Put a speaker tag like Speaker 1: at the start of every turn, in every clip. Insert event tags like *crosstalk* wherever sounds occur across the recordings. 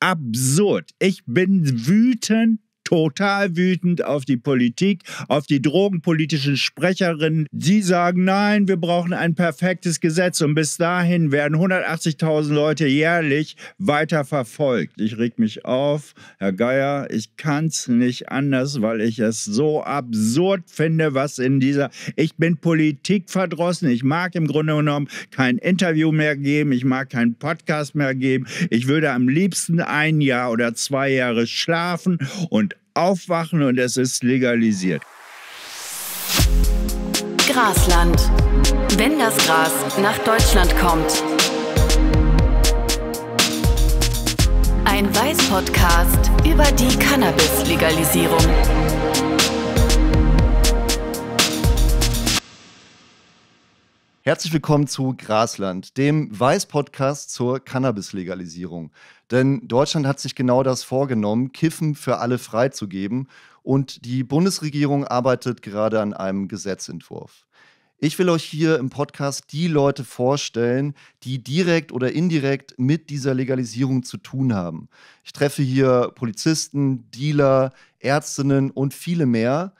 Speaker 1: absurd. Ich bin wütend total wütend auf die Politik, auf die drogenpolitischen Sprecherinnen. Die sagen, nein, wir brauchen ein perfektes Gesetz und bis dahin werden 180.000 Leute jährlich weiter verfolgt. Ich reg mich auf, Herr Geier, ich kann es nicht anders, weil ich es so absurd finde, was in dieser... Ich bin politikverdrossen, ich mag im Grunde genommen kein Interview mehr geben, ich mag keinen Podcast mehr geben. Ich würde am liebsten ein Jahr oder zwei Jahre schlafen und aufwachen und es ist legalisiert.
Speaker 2: Grasland. Wenn das Gras nach Deutschland kommt. Ein Weiß-Podcast über die Cannabis-Legalisierung.
Speaker 3: Herzlich willkommen zu Grasland, dem Weiß-Podcast zur Cannabis-Legalisierung. Denn Deutschland hat sich genau das vorgenommen, Kiffen für alle freizugeben. Und die Bundesregierung arbeitet gerade an einem Gesetzentwurf. Ich will euch hier im Podcast die Leute vorstellen, die direkt oder indirekt mit dieser Legalisierung zu tun haben. Ich treffe hier Polizisten, Dealer, Ärztinnen und viele mehr.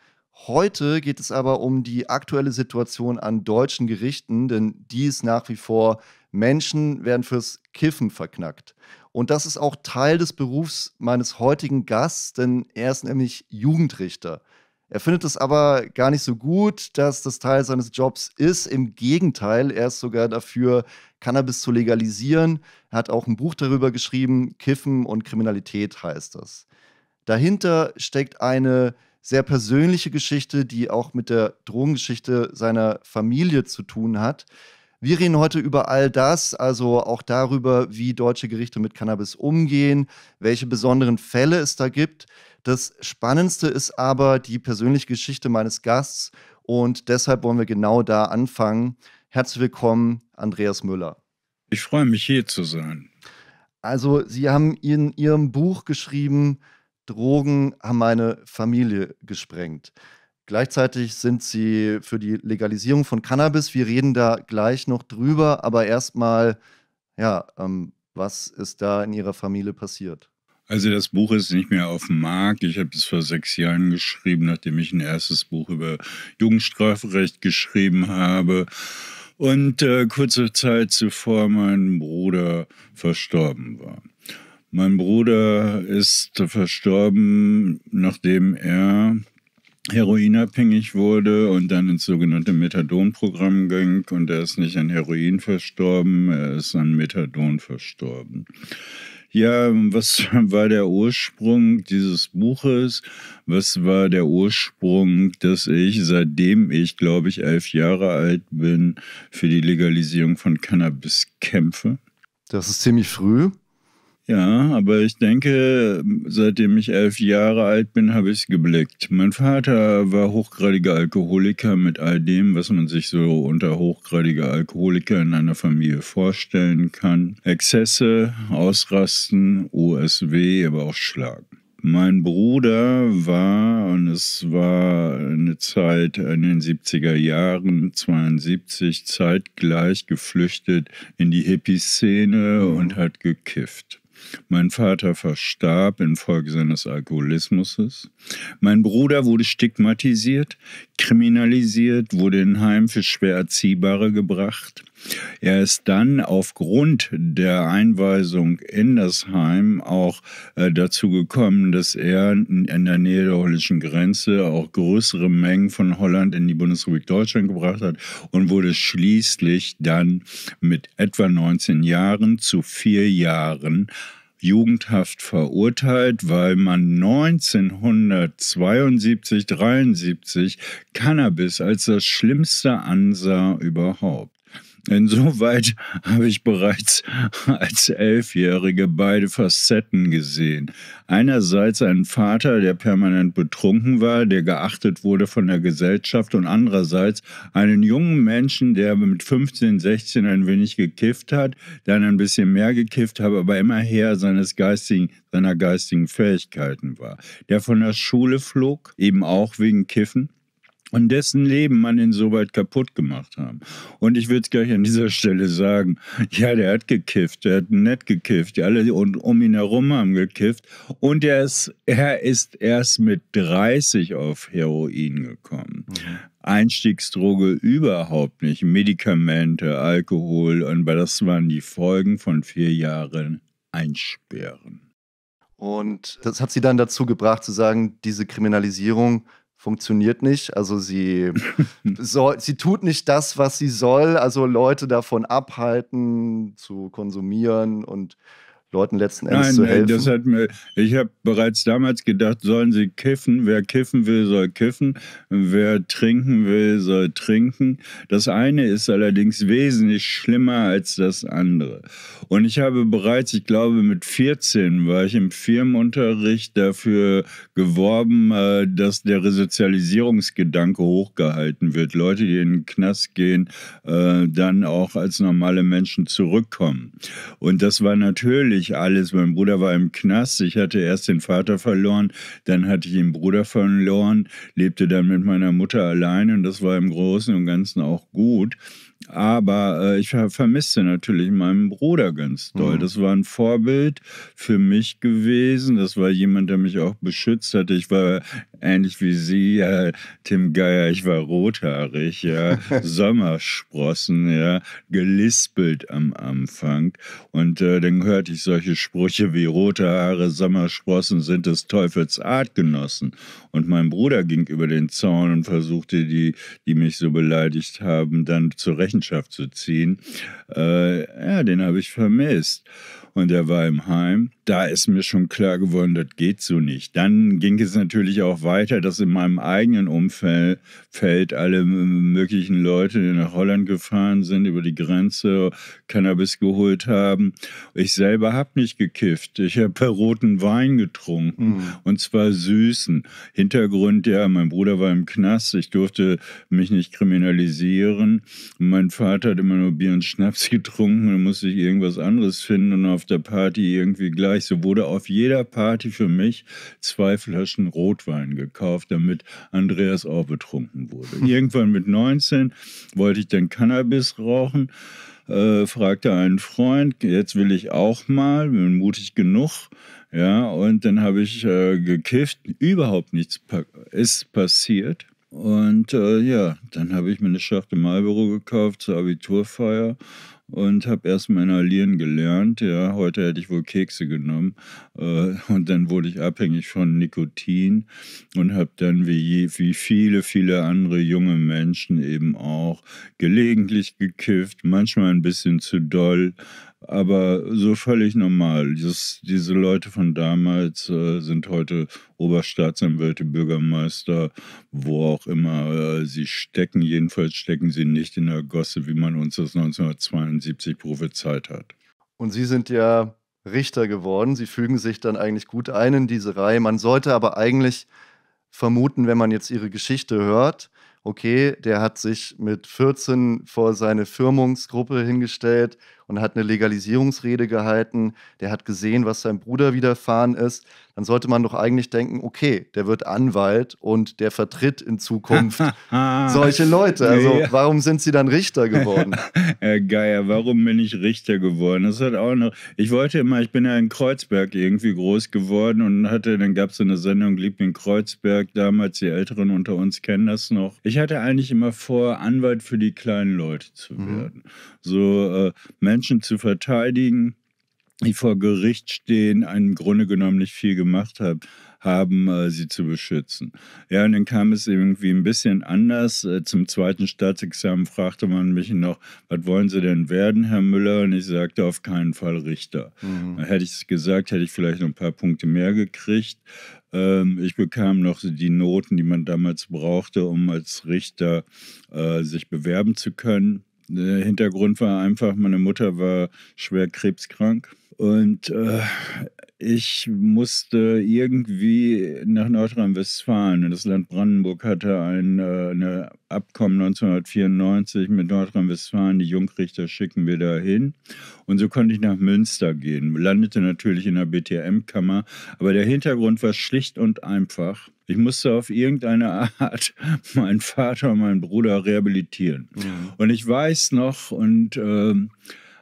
Speaker 3: Heute geht es aber um die aktuelle Situation an deutschen Gerichten, denn die ist nach wie vor, Menschen werden fürs Kiffen verknackt. Und das ist auch Teil des Berufs meines heutigen Gasts, denn er ist nämlich Jugendrichter. Er findet es aber gar nicht so gut, dass das Teil seines Jobs ist. Im Gegenteil, er ist sogar dafür, Cannabis zu legalisieren. Er hat auch ein Buch darüber geschrieben, Kiffen und Kriminalität heißt das. Dahinter steckt eine sehr persönliche Geschichte, die auch mit der Drogengeschichte seiner Familie zu tun hat. Wir reden heute über all das, also auch darüber, wie deutsche Gerichte mit Cannabis umgehen, welche besonderen Fälle es da gibt. Das Spannendste ist aber die persönliche Geschichte meines Gasts und deshalb wollen wir genau da anfangen. Herzlich willkommen, Andreas Müller.
Speaker 1: Ich freue mich, hier zu sein.
Speaker 3: Also, Sie haben in Ihrem Buch geschrieben, Drogen haben meine Familie gesprengt. Gleichzeitig sind sie für die Legalisierung von Cannabis. Wir reden da gleich noch drüber, aber erstmal, ja, ähm, was ist da in Ihrer Familie passiert?
Speaker 1: Also das Buch ist nicht mehr auf dem Markt. Ich habe es vor sechs Jahren geschrieben, nachdem ich ein erstes Buch über Jugendstrafrecht geschrieben habe. Und äh, kurze Zeit zuvor mein Bruder verstorben war. Mein Bruder ist verstorben, nachdem er heroinabhängig wurde und dann ins sogenannte Methadon-Programm ging und er ist nicht an Heroin verstorben, er ist an Methadon verstorben. Ja, was *laughs* war der Ursprung dieses Buches? Was war der Ursprung, dass ich, seitdem ich, glaube ich, elf Jahre alt bin, für die Legalisierung von Cannabis kämpfe?
Speaker 3: Das ist ziemlich früh.
Speaker 1: Ja, aber ich denke, seitdem ich elf Jahre alt bin, habe ich es geblickt. Mein Vater war hochgradiger Alkoholiker mit all dem, was man sich so unter hochgradiger Alkoholiker in einer Familie vorstellen kann. Exzesse, Ausrasten, OSW, aber auch Schlagen. Mein Bruder war, und es war eine Zeit in den 70er Jahren, 72, zeitgleich geflüchtet in die Hippie-Szene und hat gekifft. Mein Vater verstarb infolge seines Alkoholismus. Mein Bruder wurde stigmatisiert, kriminalisiert, wurde in Heim für schwer Erziehbare gebracht. Er ist dann aufgrund der Einweisung in das Heim auch äh, dazu gekommen, dass er in der Nähe der holländischen Grenze auch größere Mengen von Holland in die Bundesrepublik Deutschland gebracht hat und wurde schließlich dann mit etwa 19 Jahren zu vier Jahren Jugendhaft verurteilt, weil man 1972, 73 Cannabis als das Schlimmste ansah überhaupt. Insoweit habe ich bereits als Elfjährige beide Facetten gesehen. Einerseits einen Vater, der permanent betrunken war, der geachtet wurde von der Gesellschaft und andererseits einen jungen Menschen, der mit 15, 16 ein wenig gekifft hat, dann ein bisschen mehr gekifft hat, aber immer her seines geistigen, seiner geistigen Fähigkeiten war. Der von der Schule flog, eben auch wegen Kiffen und dessen Leben man insoweit kaputt gemacht haben. Und ich würde es gleich an dieser Stelle sagen, ja, der hat gekifft, der hat nett gekifft, alle und um ihn herum haben gekifft und er ist, er ist erst mit 30 auf Heroin gekommen. Mhm. Einstiegsdroge überhaupt nicht, Medikamente, Alkohol, und das waren die Folgen von vier Jahren Einsperren.
Speaker 3: Und das hat sie dann dazu gebracht zu sagen, diese Kriminalisierung funktioniert nicht. Also sie, *laughs* soll, sie tut nicht das, was sie soll, also Leute davon abhalten, zu konsumieren und Leuten letzten Endes
Speaker 1: nein,
Speaker 3: zu helfen?
Speaker 1: Nein, das hat mir, ich habe bereits damals gedacht, sollen sie kiffen. Wer kiffen will, soll kiffen. Wer trinken will, soll trinken. Das eine ist allerdings wesentlich schlimmer als das andere. Und ich habe bereits, ich glaube mit 14 war ich im Firmenunterricht dafür geworben, äh, dass der Resozialisierungsgedanke hochgehalten wird. Leute, die in den Knast gehen, äh, dann auch als normale Menschen zurückkommen. Und das war natürlich natürlich alles. Mein Bruder war im Knast. Ich hatte erst den Vater verloren, dann hatte ich den Bruder verloren, lebte dann mit meiner Mutter allein und das war im Großen und Ganzen auch gut. Aber äh, ich vermisste natürlich meinen Bruder ganz doll. Mhm. Das war ein Vorbild für mich gewesen. Das war jemand, der mich auch beschützt hatte. Ich war ähnlich wie Sie, ja, Tim Geier, ich war rothaarig, ja, *laughs* Sommersprossen, ja, gelispelt am Anfang. Und äh, dann hörte ich solche Sprüche wie rote Haare, Sommersprossen sind des Teufels Artgenossen. Und mein Bruder ging über den Zaun und versuchte, die, die mich so beleidigt haben, dann zur Rechenschaft zu ziehen. Äh, ja, den habe ich vermisst und er war im Heim. Da ist mir schon klar geworden, das geht so nicht. Dann ging es natürlich auch weiter, dass in meinem eigenen Umfeld alle möglichen Leute, die nach Holland gefahren sind, über die Grenze Cannabis geholt haben. Ich selber habe nicht gekifft. Ich habe roten Wein getrunken mhm. und zwar süßen. Hintergrund, ja, mein Bruder war im Knast. Ich durfte mich nicht kriminalisieren. Mein Vater hat immer nur Bier und Schnaps *laughs* getrunken. Da musste ich irgendwas anderes finden und auf der Party irgendwie gleich. So wurde auf jeder Party für mich zwei Flaschen Rotwein gekauft, damit Andreas auch betrunken wurde. *laughs* Irgendwann mit 19 wollte ich dann Cannabis rauchen. Äh, fragte einen Freund, jetzt will ich auch mal, bin mutig genug. Ja, und dann habe ich äh, gekifft, überhaupt nichts pa ist passiert. Und äh, ja, dann habe ich mir eine Schachtel Marlboro gekauft zur Abiturfeier und habe erstmal inhalieren gelernt. Ja, heute hätte ich wohl Kekse genommen. Äh, und dann wurde ich abhängig von Nikotin und habe dann wie, wie viele, viele andere junge Menschen eben auch gelegentlich gekifft, manchmal ein bisschen zu doll, aber so völlig normal. Dieses, diese Leute von damals äh, sind heute Oberstaatsanwälte, Bürgermeister, wo auch immer äh, sie stecken. Jedenfalls stecken sie nicht in der Gosse, wie man uns das 1972 prophezeit hat.
Speaker 3: Und Sie sind ja Richter geworden. Sie fügen sich dann eigentlich gut ein in diese Reihe. Man sollte aber eigentlich vermuten, wenn man jetzt Ihre Geschichte hört, okay, der hat sich mit 14 vor seine Firmungsgruppe hingestellt und hat eine Legalisierungsrede gehalten, der hat gesehen, was seinem Bruder widerfahren ist, dann sollte man doch eigentlich denken, okay, der wird Anwalt und der vertritt in Zukunft *laughs* solche Leute. Also ja. warum sind sie dann Richter geworden? *laughs*
Speaker 1: Herr Geier, warum bin ich Richter geworden? Das hat auch noch, ich wollte immer, ich bin ja in Kreuzberg irgendwie groß geworden und hatte, dann gab es so eine Sendung Liebling Kreuzberg, damals die Älteren unter uns kennen das noch. Ich hatte eigentlich immer vor, Anwalt für die kleinen Leute zu mhm. werden. Mhm. So äh, Menschen zu verteidigen, die vor Gericht stehen, im Grunde genommen nicht viel gemacht haben, haben äh, sie zu beschützen. Ja, und dann kam es irgendwie ein bisschen anders. Äh, zum zweiten Staatsexamen fragte man mich noch, was wollen Sie denn werden, Herr Müller? Und ich sagte, auf keinen Fall Richter. Mhm. Hätte ich es gesagt, hätte ich vielleicht noch ein paar Punkte mehr gekriegt. Ähm, ich bekam noch die Noten, die man damals brauchte, um als Richter äh, sich bewerben zu können. Der Hintergrund war einfach, meine Mutter war schwer krebskrank. Und äh, ich musste irgendwie nach Nordrhein-Westfalen. Das Land Brandenburg hatte ein äh, eine Abkommen 1994 mit Nordrhein-Westfalen. Die Jungrichter schicken wir dahin. Und so konnte ich nach Münster gehen. Landete natürlich in der BTM-Kammer. Aber der Hintergrund war schlicht und einfach. Ich musste auf irgendeine Art *laughs* meinen Vater und meinen Bruder rehabilitieren. Ja. Und ich weiß noch, und äh,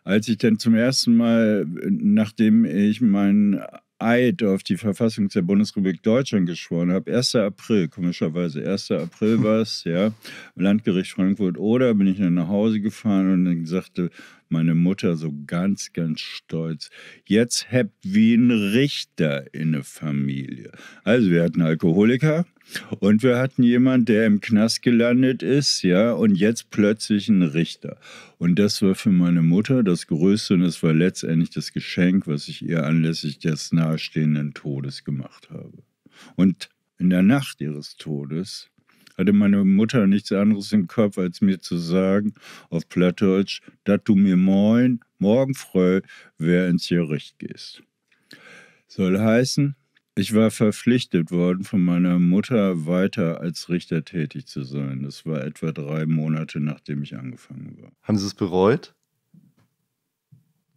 Speaker 1: als ich dann zum ersten Mal, nachdem ich meinen Eid auf die Verfassung der Bundesrepublik Deutschland geschworen habe, 1. April, komischerweise, 1. April *laughs* war es, ja, Landgericht Frankfurt oder bin ich dann nach Hause gefahren und dann sagte meine Mutter so ganz, ganz stolz, jetzt habt wie ein Richter in der Familie. Also wir hatten Alkoholiker, und wir hatten jemanden, der im Knast gelandet ist, ja, und jetzt plötzlich ein Richter. Und das war für meine Mutter das Größte und es war letztendlich das Geschenk, was ich ihr anlässlich des nahestehenden Todes gemacht habe. Und in der Nacht ihres Todes hatte meine Mutter nichts anderes im Kopf, als mir zu sagen, auf Plattdeutsch, dass du mir moin, morgen früh, wer ins Gericht gehst. Soll heißen, ich war verpflichtet worden, von meiner Mutter weiter als Richter tätig zu sein. Das war etwa drei Monate, nachdem ich angefangen war.
Speaker 3: Haben Sie es bereut,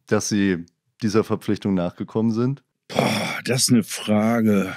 Speaker 3: dass Sie dieser Verpflichtung nachgekommen sind?
Speaker 1: Boah, das ist eine Frage.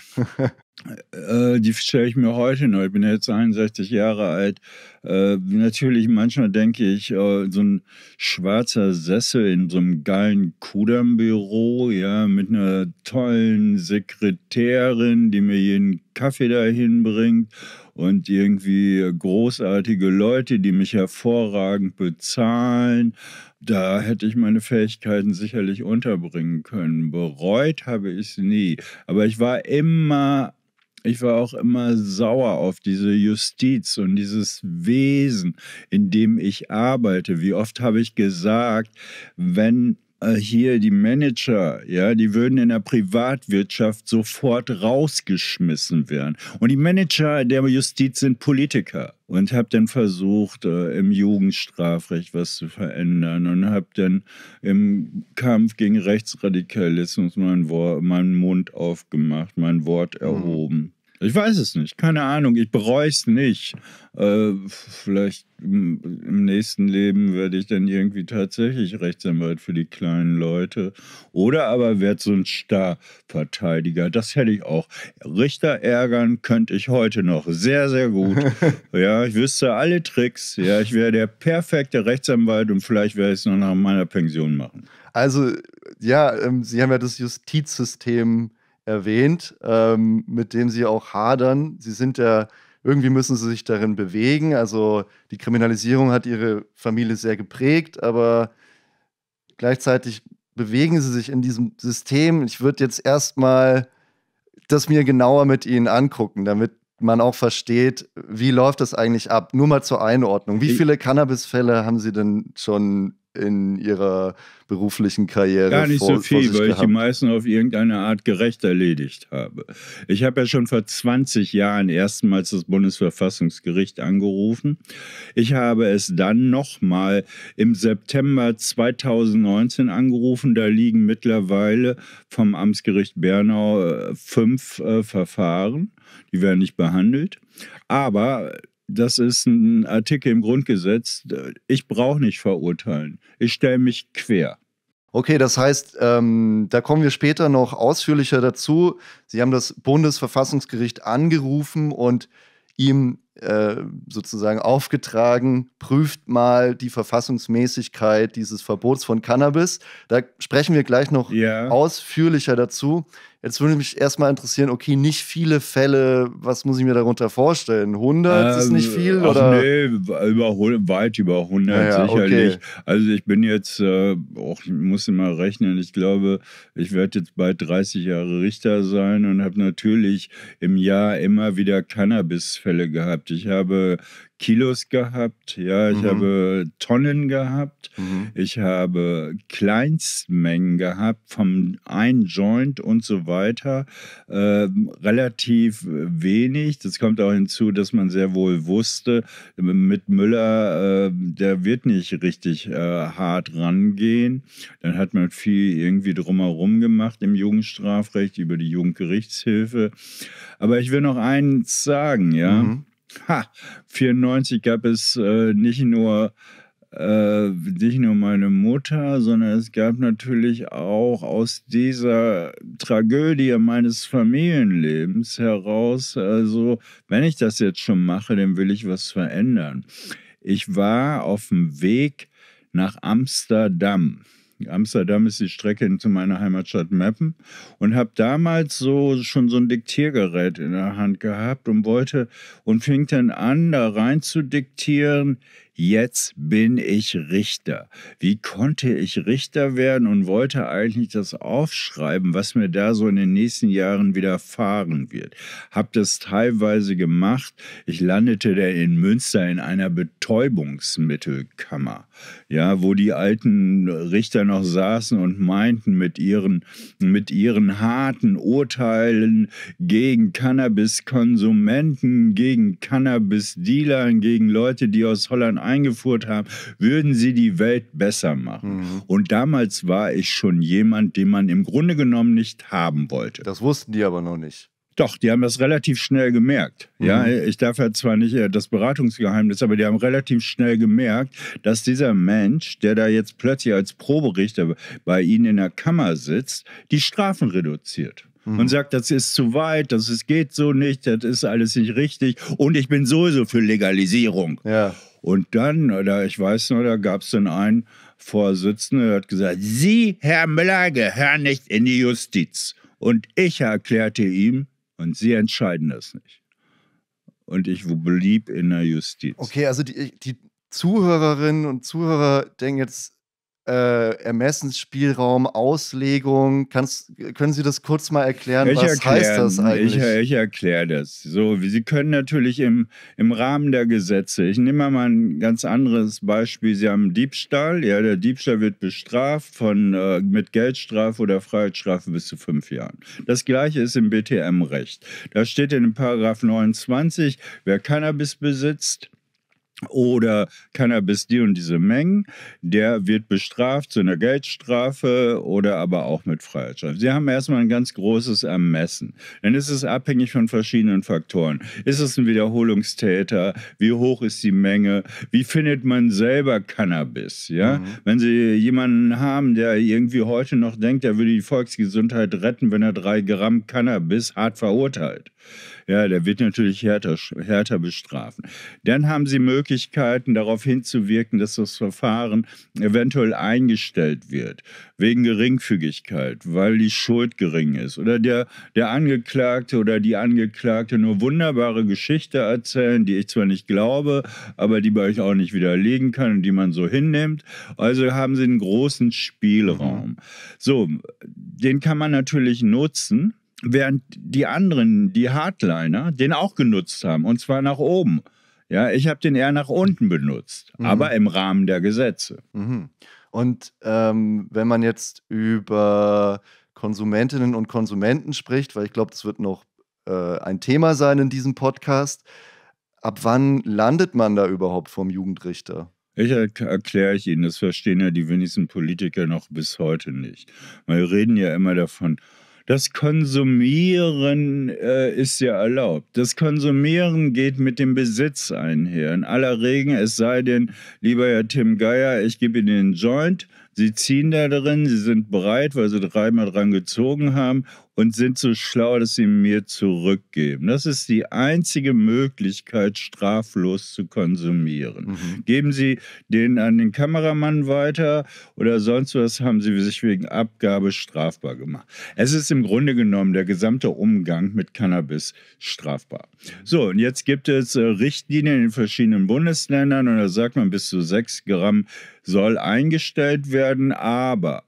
Speaker 1: Äh, die stelle ich mir heute noch. Ich bin jetzt 61 Jahre alt. Äh, natürlich, manchmal denke ich, äh, so ein schwarzer Sessel in so einem geilen Kudam-Büro, ja, mit einer tollen Sekretärin, die mir jeden Kaffee dahin bringt und irgendwie großartige Leute, die mich hervorragend bezahlen. Da hätte ich meine Fähigkeiten sicherlich unterbringen können. Bereut habe ich es nie. Aber ich war immer ich war auch immer sauer auf diese Justiz und dieses Wesen, in dem ich arbeite. Wie oft habe ich gesagt, wenn hier die Manager, ja, die würden in der Privatwirtschaft sofort rausgeschmissen werden. Und die Manager der Justiz sind Politiker. Und habe dann versucht, äh, im Jugendstrafrecht was zu verändern und habe dann im Kampf gegen Rechtsradikalismus meinen, meinen Mund aufgemacht, mein Wort mhm. erhoben. Ich weiß es nicht, keine Ahnung, ich bereue es nicht. Äh, vielleicht im, nächsten Leben werde ich dann irgendwie tatsächlich Rechtsanwalt für die kleinen Leute. Oder aber werde so ein Starverteidiger. Das hätte ich auch. Richter ärgern könnte ich heute noch sehr, sehr gut. *laughs* ja, ich wüsste alle Tricks. Ja, ich wäre der perfekte Rechtsanwalt und vielleicht werde ich es noch nach meiner Pension machen.
Speaker 3: Also, ja, ähm, Sie haben ja das Justizsystem erwähnt, ähm, mit dem sie auch hadern. Sie sind ja, irgendwie müssen sie sich darin bewegen. Also die Kriminalisierung hat ihre Familie sehr geprägt, aber gleichzeitig bewegen sie sich in diesem System. Ich würde jetzt erstmal das mir genauer mit ihnen angucken, damit man auch versteht, wie läuft das eigentlich ab. Nur mal zur Einordnung. Wie viele Cannabis-Fälle haben Sie denn schon in ihrer beruflichen Karriere
Speaker 1: Gar nicht vor, so viel, weil gehabt. ich die meisten auf irgendeine Art gerecht erledigt habe. Ich habe ja schon vor 20 Jahren erstmals das Bundesverfassungsgericht angerufen. Ich habe es dann nochmal im September 2019 angerufen. Da liegen mittlerweile vom Amtsgericht Bernau äh, fünf äh, Verfahren. Die werden nicht behandelt. Aber das ist ein Artikel im Grundgesetz. Ich brauche nicht verurteilen. Ich stelle mich quer.
Speaker 3: Okay, das heißt, ähm, da kommen wir später noch ausführlicher dazu. Sie haben das Bundesverfassungsgericht angerufen und ihm äh, sozusagen aufgetragen, prüft mal die Verfassungsmäßigkeit dieses Verbots von Cannabis. Da sprechen wir gleich noch ja. ausführlicher dazu. Jetzt würde mich erstmal interessieren, okay, nicht viele Fälle, was muss ich mir darunter vorstellen? 100 ähm, ist nicht viel?
Speaker 1: Ach
Speaker 3: oder?
Speaker 1: Nee, über, weit über 100 ja, ja, sicherlich. Okay. Also ich bin jetzt, äh, auch, ich muss immer rechnen, ich glaube, ich werde jetzt bald 30 Jahre Richter sein und habe natürlich im Jahr immer wieder Cannabisfälle gehabt. Ich habe Kilos gehabt, ja, ich
Speaker 3: Mhm.
Speaker 1: habe Tonnen gehabt,
Speaker 3: Mhm.
Speaker 1: ich habe Kleinstmengen gehabt vom ein Joint und so weiter. Ähm, relativ wenig. Das kommt auch hinzu, dass man sehr wohl wusste, mit Müller, äh, der wird nicht richtig äh, hart rangehen. Dann hat man viel irgendwie drumherum gemacht im Jugendstrafrecht über die Jugendgerichtshilfe. Aber ich will noch eins sagen, ja.
Speaker 3: Mhm.
Speaker 1: Ha, 94 gab es äh, nicht nur äh, nicht nur meine Mutter, sondern es gab natürlich auch aus dieser Tragödie meines Familienlebens heraus, also wenn ich das jetzt schon mache, dann will ich was verändern. Ich war auf dem Weg nach Amsterdam. Amsterdam ist die Strecke zu meiner Heimatstadt Meppen und habe damals so schon so ein Diktiergerät in der Hand gehabt und wollte und fing dann an, da rein zu diktieren. Jetzt bin ich Richter. Wie konnte ich Richter werden und wollte eigentlich das aufschreiben, was mir da so in den nächsten Jahren widerfahren wird. Hab das teilweise gemacht. Ich landete da in Münster in einer Betäubungsmittelkammer, ja, wo die alten Richter noch saßen und meinten mit ihren, mit ihren harten Urteilen gegen Cannabiskonsumenten, gegen Cannabis-Dealer, gegen Leute, die aus Holland eingeführt haben, würden sie die Welt besser machen.
Speaker 3: Mhm.
Speaker 1: Und damals war ich schon jemand, den man im Grunde genommen nicht haben wollte.
Speaker 3: Das wussten die aber noch nicht.
Speaker 1: Doch, die haben das relativ schnell gemerkt. Ja,
Speaker 3: Mhm.
Speaker 1: ich darf ja zwar nicht äh, das Beratungsgeheimnis, aber die haben relativ schnell gemerkt, dass dieser Mensch, der da jetzt plötzlich als Proberichter bei ihnen in der Kammer sitzt, die Strafen reduziert.
Speaker 3: Mhm.
Speaker 1: Und sagt, das ist zu weit, das ist, geht so nicht, das ist alles nicht richtig und ich bin sowieso für Legalisierung.
Speaker 3: Ja.
Speaker 1: Und dann, oder ich weiß noch, da gab es dann einen Vorsitzenden, der hat gesagt, Sie, Herr Müller, gehören nicht in die Justiz. Und ich erklärte ihm, und Sie entscheiden das nicht. Und ich blieb in der Justiz.
Speaker 3: Okay, also die, die Zuhörerinnen und Zuhörer denken jetzt äh, Ermessensspielraum, Auslegung. Kannst, können Sie das kurz mal erklären?
Speaker 1: Ich
Speaker 3: was heißt
Speaker 1: erklär-
Speaker 3: das eigentlich?
Speaker 1: Ich, ich erkläre das. So, wie- Sie können natürlich im, im Rahmen der Gesetze, ich nehme mal ein ganz anderes Beispiel. Sie haben Diebstahl. Ja, der Diebstahl wird bestraft von, äh, mit Geldstrafe oder Freiheitsstrafe bis zu fünf Jahren. Das gleiche ist im BTM-Recht. Da steht in Paragraph 29, wer Cannabis besitzt, oder Cannabis die und diese Mengen, der wird bestraft zu einer Geldstrafe oder aber auch mit Freiheitsstrafe. Sie haben erstmal ein ganz großes Ermessen. Denn es ist abhängig von verschiedenen Faktoren. Ist es ein Wiederholungstäter? Wie hoch ist die Menge? Wie findet man selber Cannabis? Ja?
Speaker 3: Mhm.
Speaker 1: Wenn Sie jemanden haben, der irgendwie heute noch denkt, er würde die Volksgesundheit retten, wenn er drei Gramm Cannabis hart verurteilt. Ja, der wird natürlich härter, härter bestrafen. Dann haben Sie Möglichkeiten, darauf hinzuwirken, dass das Verfahren eventuell eingestellt wird, wegen Geringfügigkeit, weil die Schuld gering ist. Oder der, der Angeklagte oder die Angeklagte nur wunderbare Geschichte erzählen, die ich zwar nicht glaube, aber die bei euch auch nicht widerlegen kann und die man so hinnimmt. Also haben Sie einen großen Spielraum. So, den kann man natürlich nutzen. Während die anderen, die Hardliner, den auch genutzt haben, und zwar nach oben. Ja, ich habe den eher nach unten benutzt,
Speaker 3: Mhm.
Speaker 1: aber im Rahmen der Gesetze.
Speaker 3: Mhm. Und ähm, wenn man jetzt über Konsumentinnen und Konsumenten spricht, weil ich glaube, das wird noch äh, ein Thema sein in diesem Podcast, ab wann landet man da überhaupt vom Jugendrichter?
Speaker 1: Ich er erkläre ich Ihnen, das verstehen ja die wenigsten Politiker noch bis heute nicht. Wir reden ja immer davon, das Konsumieren äh, ist ja erlaubt. Das Konsumieren geht mit dem Besitz einher. In aller Regel, es sei denn, lieber Herr Tim Geier, ich gebe Ihnen den Joint, Sie ziehen da drin, Sie sind bereit, weil Sie dreimal dran gezogen haben und sind so schlau, dass Sie mir zurückgeben. Das ist die einzige Möglichkeit, straflos zu konsumieren.
Speaker 3: Mhm.
Speaker 1: Geben Sie den an den Kameramann weiter oder sonst was, haben Sie sich wegen Abgabe strafbar gemacht. Es ist im Grunde genommen der gesamte Umgang mit Cannabis strafbar. So, und jetzt gibt es äh, Richtlinien in den verschiedenen Bundesländern und da sagt man bis zu 6 Gramm soll eingestellt werden, aber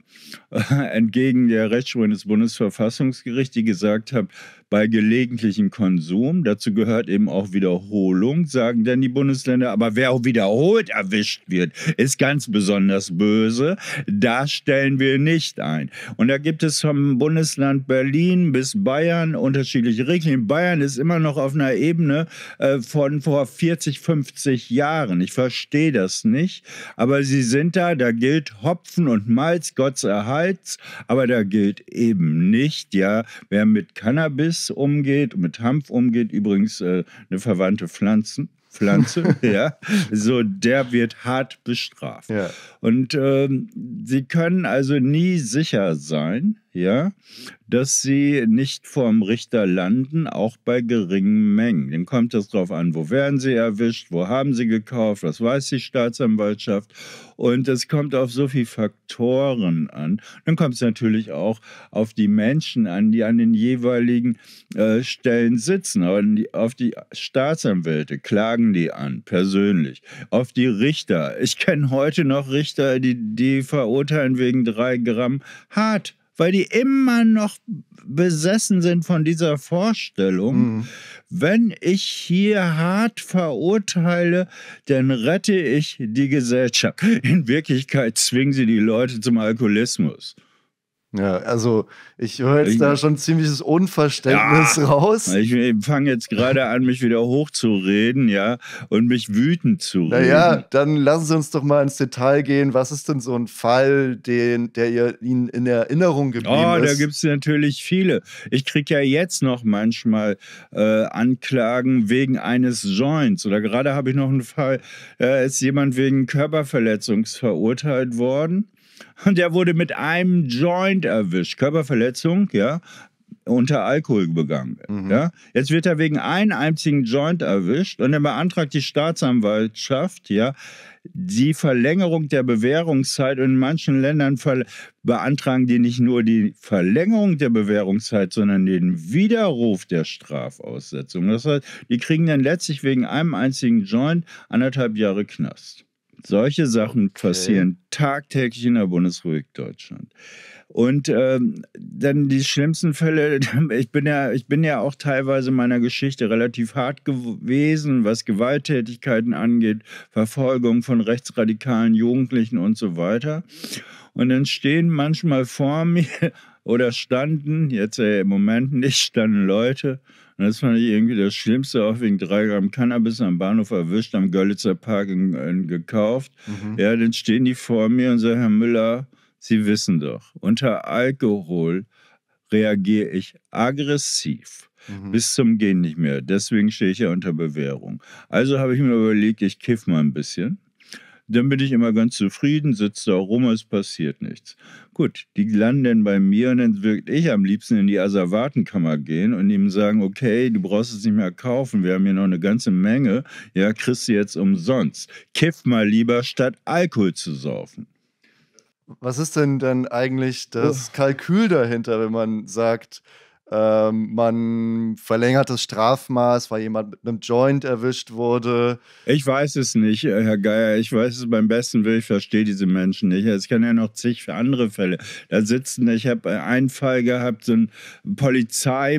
Speaker 1: entgegen der Rechtsprechung des Bundesverfassungsgerichts, die gesagt hat, bei gelegentlichem Konsum, dazu gehört eben auch Wiederholung, sagen dann die Bundesländer, aber wer auch wiederholt erwischt wird, ist ganz besonders böse. Da stellen wir nicht ein. Und da gibt es vom Bundesland Berlin bis Bayern unterschiedliche Regeln. Bayern ist immer noch auf einer Ebene äh, von vor 40, 50 Jahren. Ich verstehe das nicht, aber sie sind da, da gilt Hopfen und Malz, Gott sei Hals, aber da gilt eben nicht, ja, wer mit Cannabis umgeht, mit Hanf umgeht, übrigens äh, eine verwandte Pflanzen, Pflanze, *laughs* ja, so der wird hart bestraft. Ja. Und ähm, sie können also nie sicher sein, ja, dass sie nicht vorm Richter landen, auch bei geringen Mengen. Dann kommt es darauf an, wo werden sie erwischt, wo haben sie gekauft, was weiß die Staatsanwaltschaft. Und es kommt auf so viele Faktoren an. Dann kommt es natürlich auch auf die Menschen an, die an den jeweiligen äh, Stellen sitzen. Auf die Staatsanwälte klagen die an, persönlich. Auf die Richter. Ich kenne heute noch Richter, die, die verurteilen wegen drei Gramm hart weil die immer noch besessen sind von dieser Vorstellung, mhm. wenn ich hier hart verurteile, dann rette ich die Gesellschaft. In Wirklichkeit zwingen sie die Leute zum Alkoholismus.
Speaker 3: Ja, also ich höre jetzt ich, da schon ziemliches Unverständnis ja, raus.
Speaker 1: Ich fange jetzt gerade an, mich wieder hochzureden, ja, und mich wütend zu reden.
Speaker 3: Naja, dann lassen Sie uns doch mal ins Detail gehen. Was ist denn so ein Fall, den, der ihr Ihnen in Erinnerung geblieben oh, ist?
Speaker 1: Oh, da gibt es natürlich viele. Ich kriege ja jetzt noch manchmal äh, Anklagen wegen eines Joints. Oder gerade habe ich noch einen Fall, da ist jemand wegen Körperverletzung verurteilt worden. Und der wurde mit einem Joint erwischt. Körperverletzung, ja, unter Alkohol begangen. Mhm. Ja? Jetzt wird er wegen einem einzigen Joint erwischt und dann beantragt die Staatsanwaltschaft, ja, die Verlängerung der Bewährungszeit. Und in manchen Ländern beantragen die nicht nur die Verlängerung der Bewährungszeit, sondern den Widerruf der Strafaussetzung. Das heißt, die kriegen dann letztlich wegen einem einzigen Joint anderthalb Jahre Knast. Solche Sachen okay. passieren tagtäglich in der Bundesrepublik Deutschland. Und ähm, dann die schlimmsten Fälle, *laughs* ich bin ja, ich bin ja auch teilweise in meiner Geschichte relativ hart gewesen, was Gewalttätigkeiten angeht, Verfolgung von rechtsradikalen Jugendlichen und so weiter. Und dann stehen manchmal vor *laughs* mir oder standen, jetzt äh, im Moment nicht, standen Leute und das fand ich irgendwie das Schlimmste, auch wegen drei Gramm Cannabis am Bahnhof erwischt, am Görlitzer Park in, in, gekauft. Mhm. Ja, dann stehen die vor mir und sagen, Herr Müller, Sie wissen doch, unter Alkohol reagiere ich aggressiv. Mhm. Bis zum Gehen nicht mehr. Deswegen stehe ich ja unter Bewährung. Also habe ich mir überlegt, ich kiff mal ein bisschen. Dann bin ich immer ganz zufrieden, sitze da rum, es passiert nichts. Gut, die landen dann bei mir und dann würde ich am liebsten in die Asservatenkammer gehen und ihm sagen, okay, du brauchst es nicht mehr kaufen, wir haben hier noch eine ganze Menge, ja, kriegst du jetzt umsonst. Kiff mal lieber, statt Alkohol zu saufen.
Speaker 3: Was ist denn dann eigentlich das. Kalkül dahinter, wenn man sagt, ähm, man verlängert das Strafmaß, weil jemand mit einem Joint erwischt wurde.
Speaker 1: Ich weiß es nicht, äh, Herr Geier. Ich weiß es beim besten Willen. Ich verstehe diese Menschen nicht. Es kann ja noch zig für andere Fälle. Da sitzen, ich habe einen Fall gehabt, so ein Polizei,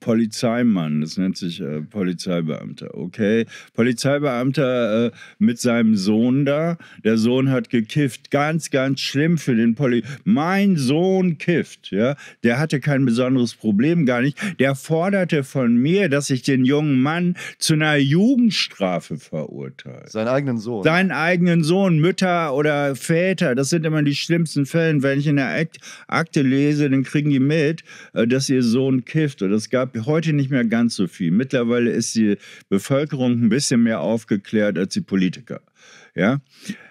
Speaker 1: Polizeimann, das nennt sich äh, Polizeibeamter, okay? Polizeibeamter äh, mit seinem Sohn da. Der Sohn hat gekifft. Ganz, ganz schlimm für den Poli. Mein Sohn kifft, ja. Der hatte kein besonderes Problem Problem gar nicht. Der forderte von mir, dass ich den jungen Mann zu einer Jugendstrafe verurteile.
Speaker 3: Seinen eigenen Sohn.
Speaker 1: Seinen eigenen Sohn, Mütter oder Väter. Das sind immer die schlimmsten Fälle. Wenn ich in der Akte lese, dann kriegen die mit, äh, dass ihr Sohn kifft. Und es gab heute nicht mehr ganz so viel. Mittlerweile ist die Bevölkerung ein bisschen mehr aufgeklärt als die Politiker. Ja,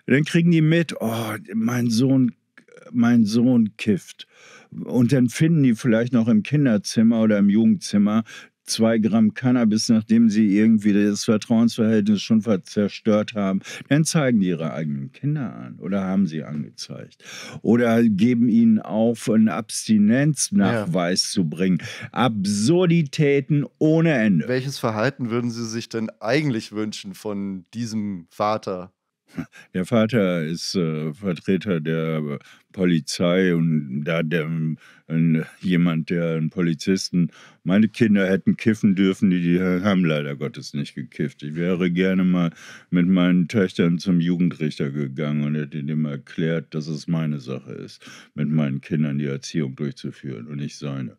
Speaker 1: dann kriegen die mit, oh, mein Sohn, mein Sohn kifft. Und dann finden die vielleicht noch im Kinderzimmer oder im Jugendzimmer zwei Gramm Cannabis, nachdem sie irgendwie das Vertrauensverhältnis schon zerstört haben, dann zeigen die ihre eigenen Kinder an oder haben sie angezeigt. Oder geben ihnen auf, einen Abstinenznachweis ja. zu bringen. Absurditäten ohne Ende.
Speaker 3: Welches Verhalten würden Sie sich denn eigentlich wünschen von diesem Vater?
Speaker 1: Der Vater ist äh, Vertreter der Polizei und da der, äh, jemand, der einen Polizisten, meine Kinder hätten kiffen dürfen, die, die haben leider Gottes nicht gekifft. Ich wäre gerne mal mit meinen Töchtern zum Jugendrichter gegangen und hätte dem erklärt, dass es meine Sache ist, mit meinen Kindern die Erziehung durchzuführen und nicht seine.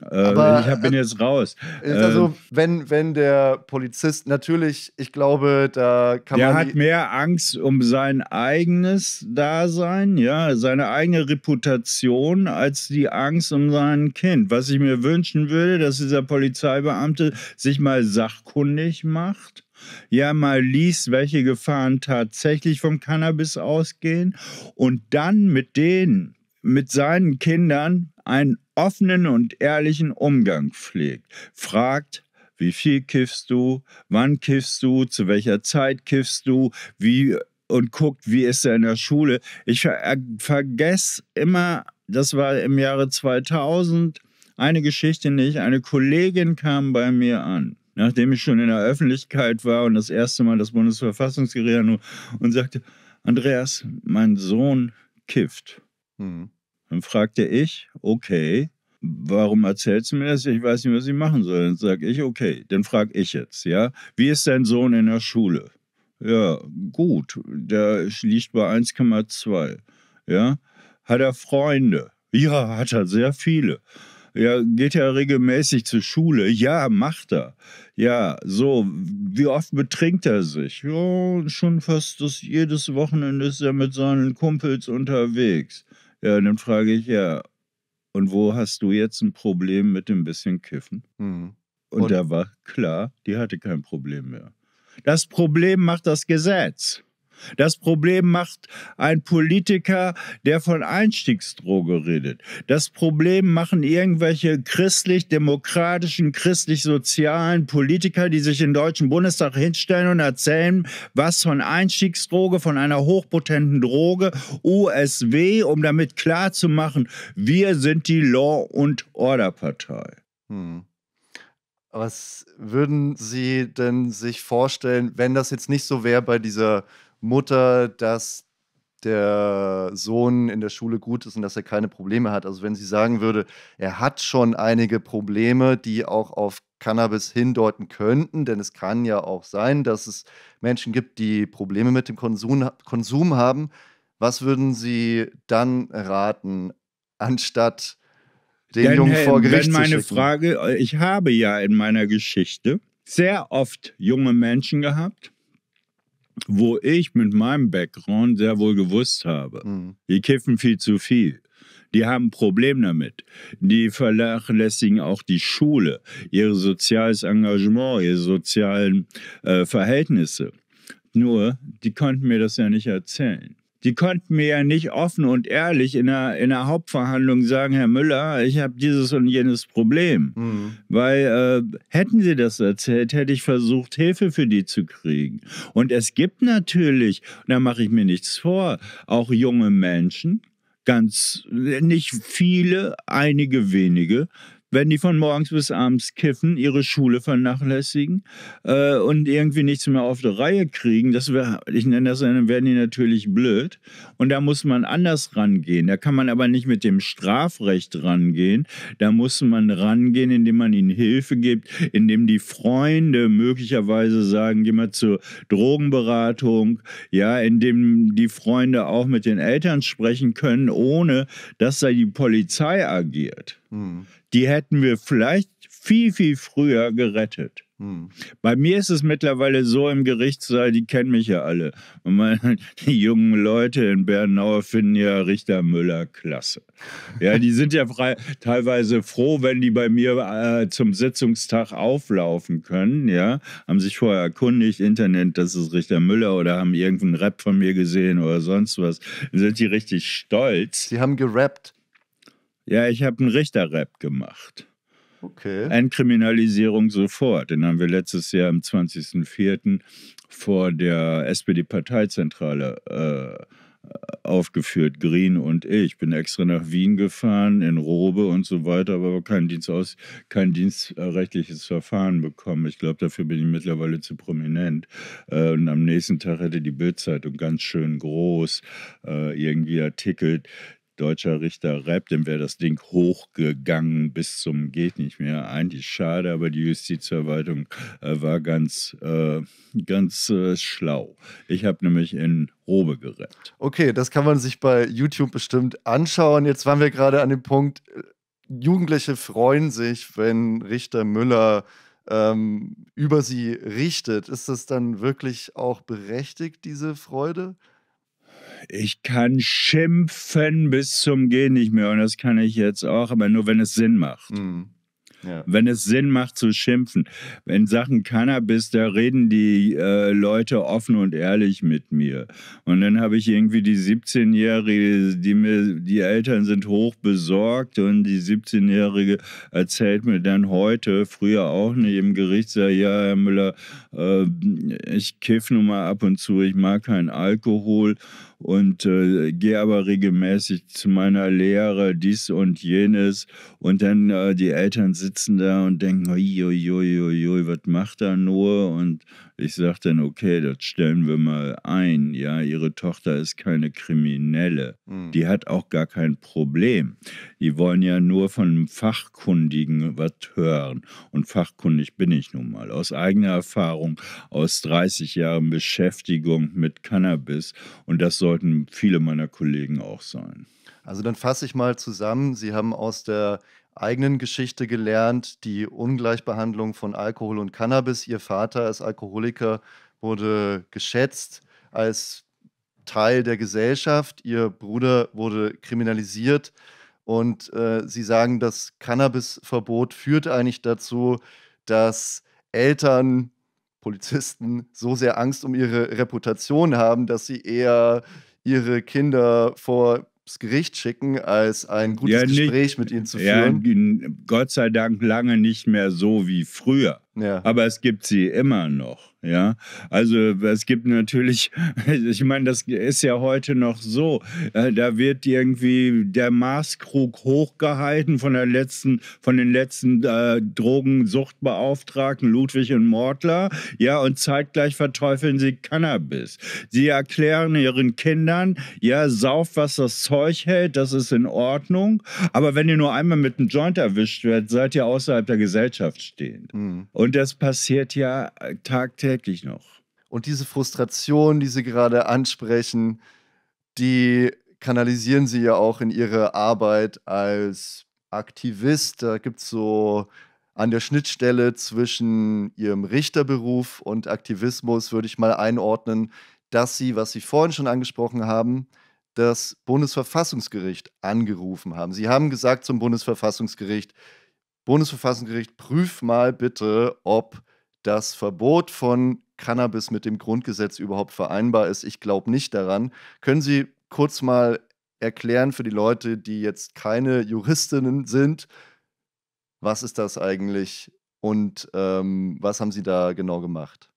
Speaker 1: Aber, ich bin jetzt raus.
Speaker 3: Also, ähm, wenn, wenn der Polizist natürlich, ich glaube, da kann
Speaker 1: der
Speaker 3: man.
Speaker 1: Der hat mehr Angst um sein eigenes Dasein, ja, seine eigene Reputation, als die Angst um sein Kind. Was ich mir wünschen würde, dass dieser Polizeibeamte sich mal sachkundig macht ja mal liest, welche Gefahren tatsächlich vom Cannabis ausgehen und dann mit denen, mit seinen Kindern einen offenen und ehrlichen Umgang pflegt. Fragt, wie viel kiffst du, wann kiffst du, zu welcher Zeit kiffst du, wie und guckt, wie ist er in der Schule. Ich ver äh, vergesse immer, das war im Jahre 2000, eine Geschichte nicht. Eine Kollegin kam bei mir an, nachdem ich schon in der Öffentlichkeit war und das erste Mal das Bundesverfassungsgericht und sagte, Andreas, mein Sohn kifft. Hm. Dann fragte ich, okay, warum erzählst du mir das? Ich weiß nicht, was ich machen soll. Dann sage ich, okay, dann frage ich jetzt, ja, wie ist dein Sohn in der Schule? Ja, gut, der liegt bei 1,2. Ja, hat er Freunde? Ja, hat er sehr viele. Ja, geht er regelmäßig zur Schule? Ja, macht er. Ja, so, wie oft betrinkt er sich? Ja, schon fast das, jedes Wochenende ist er mit seinen Kumpels unterwegs. Ja, dann frage ich, ja, und wo hast du jetzt ein Problem mit dem bisschen Kiffen? Mhm. Und, und da war klar, die hatte kein Problem mehr. Das Problem macht das Gesetz. Das Problem macht ein Politiker, der von Einstiegsdroge redet. Das Problem machen irgendwelche christlich-demokratischen, christlich-sozialen Politiker, die sich im Deutschen Bundestag hinstellen und erzählen, was von Einstiegsdroge, von einer hochpotenten Droge, USW, um damit klarzumachen, wir sind die Law- und Order-Partei. Hm.
Speaker 3: Was würden Sie denn sich vorstellen, wenn das jetzt nicht so wäre bei dieser Mutter, dass der Sohn in der Schule gut ist und dass er keine Probleme hat. Also wenn sie sagen würde, er hat schon einige Probleme, die auch auf Cannabis hindeuten könnten, denn es kann ja auch sein, dass es Menschen gibt, die Probleme mit dem Konsum, Konsum haben. Was würden Sie dann raten, anstatt den Denn, Jungen vor Gericht wenn
Speaker 1: meine
Speaker 3: zu
Speaker 1: Frage, ich habe ja in meiner Geschichte sehr oft junge Menschen gehabt, wo ich mit meinem Background sehr wohl gewusst habe, mhm. die kiffen viel zu viel. Die haben ein Problem damit. Die vernachlässigen auch die Schule, ihr soziales Engagement, ihre sozialen äh, Verhältnisse. Nur, die konnten mir das ja nicht erzählen die konnten mir ja nicht offen und ehrlich in der, in der Hauptverhandlung sagen, Herr Müller, ich habe dieses und jenes Problem. Mhm. Weil äh, hätten sie das erzählt, hätte ich versucht, Hilfe für die zu kriegen. Und es gibt natürlich, da mache ich mir nichts vor, auch junge Menschen, ganz, nicht viele, einige wenige, wenn die von morgens bis abends kiffen, ihre Schule vernachlässigen äh, und irgendwie nichts mehr auf der Reihe kriegen, das wär, ich nenne das, dann werden die natürlich blöd. Und da muss man anders rangehen. Da kann man aber nicht mit dem Strafrecht rangehen. Da muss man rangehen, indem man ihnen Hilfe gibt, indem die Freunde möglicherweise sagen, geh mal zur Drogenberatung, ja, indem die Freunde auch mit den Eltern sprechen können, ohne dass da die Polizei agiert. Mhm die hätten wir vielleicht viel, viel früher gerettet. Hm. Bei mir ist es mittlerweile so im Gerichtssaal, die kennen mich ja alle. Und meine, die jungen Leute in Bernauer finden ja Richter Müller klasse. Ja, die sind ja frei, teilweise froh, wenn die bei mir äh, zum Sitzungstag auflaufen können. Ja, haben sich vorher erkundigt, Internet, das ist Richter Müller oder haben irgendeinen Rap von mir gesehen oder sonst was. Dann sind die richtig stolz.
Speaker 3: Sie haben gerappt.
Speaker 1: Ja, ich habe einen Richterrap gemacht.
Speaker 3: Okay.
Speaker 1: Entkriminalisierung sofort. Den haben wir letztes Jahr am 20.04. vor der SPD-Parteizentrale aufgeführt, Green und ich. Bin extra nach Wien gefahren, in Robe und so weiter, aber kein, Dienst aus, kein dienstrechtliches Verfahren bekommen. Ich glaube, dafür bin ich mittlerweile zu prominent. Äh, und am nächsten Tag hätte die Bildzeitung ganz schön groß äh, irgendwie artikelt, deutscher Richter Repp, dem wäre das Ding hochgegangen bis zum geht nicht mehr. Eigentlich schade, aber die Justizverwaltung äh, war ganz, äh, ganz äh, schlau. Ich habe nämlich in Robe gerettet.
Speaker 3: Okay, das kann man sich bei YouTube bestimmt anschauen. Jetzt waren wir gerade an dem Punkt, äh, Jugendliche freuen sich, wenn Richter Müller ähm, über sie richtet. Ist das dann wirklich auch berechtigt, diese Freude?
Speaker 1: Ich kann schimpfen bis zum Gehen nicht mehr und das kann ich jetzt auch, aber nur wenn es Sinn macht. Mhm. Ja. Wenn es Sinn macht zu schimpfen. Wenn Sachen Cannabis, da reden die äh, Leute offen und ehrlich mit mir. Und dann habe ich irgendwie die 17-Jährige, die mir, die Eltern sind hoch besorgt und die 17-Jährige erzählt mir dann heute, früher auch nicht im Gericht, sagt, ja, Herr Müller, äh, ich kiff nun mal ab und zu, ich mag keinen Alkohol und äh, gehe aber regelmäßig zu meiner Lehre, dies und jenes. Und dann äh, die Eltern sitzen da und denken, oi, was macht er nur? Und ich sage dann, okay, das stellen wir mal ein. Ja, ihre Tochter ist keine Kriminelle. Mhm. Die hat auch gar kein Problem. Die wollen ja nur von einem Fachkundigen was hören. Und fachkundig bin ich nun mal. Aus eigener Erfahrung, aus 30 Jahren Beschäftigung mit Cannabis. Und das sollten viele meiner Kollegen auch sein.
Speaker 3: Also dann fasse ich mal zusammen. Sie haben aus der eigenen Geschichte gelernt, die Ungleichbehandlung von Alkohol und Cannabis. Ihr Vater ist Alkoholiker, wurde geschätzt als Teil der Gesellschaft. Ihr Bruder wurde kriminalisiert. Und äh, Sie sagen, das Cannabisverbot führt eigentlich dazu, dass Eltern, Polizisten so sehr Angst um ihre Reputation haben, dass sie eher ihre Kinder vor das Gericht schicken, als ein gutes ja, nicht, Gespräch mit ihnen zu führen.
Speaker 1: Ja, Gott sei Dank lange nicht mehr so wie früher. Ja. Aber es gibt sie immer noch. Ja, also es gibt natürlich, *laughs* ich meine, das ist ja heute noch so, äh, da wird irgendwie der Maßkrug hochgehalten von der letzten, von den letzten äh, Drogensuchtbeauftragten Ludwig und Mortler, ja, und zeitgleich verteufeln sie Cannabis. Sie erklären ihren Kindern, ja, sauf, was das Zeug hält, das ist in Ordnung, aber wenn ihr nur einmal mit einem Joint erwischt werdet, seid ihr außerhalb der Gesellschaft stehend. Mhm. Und das passiert ja tagtäglich noch.
Speaker 3: Und diese Frustration, die Sie gerade ansprechen, die kanalisieren Sie ja auch in Ihre Arbeit als Aktivist. Da gibt es so an der Schnittstelle zwischen Ihrem Richterberuf und Aktivismus, würde ich mal einordnen, dass Sie, was Sie vorhin schon angesprochen haben, das Bundesverfassungsgericht angerufen haben. Sie haben gesagt zum Bundesverfassungsgericht, Bundesverfassungsgericht, prüf mal bitte, ob das Verbot von Cannabis mit dem Grundgesetz überhaupt vereinbar ist. Ich glaube nicht daran. Können Sie kurz mal erklären für die Leute, die jetzt keine Juristinnen sind, was ist das eigentlich und ähm, was haben Sie da genau gemacht?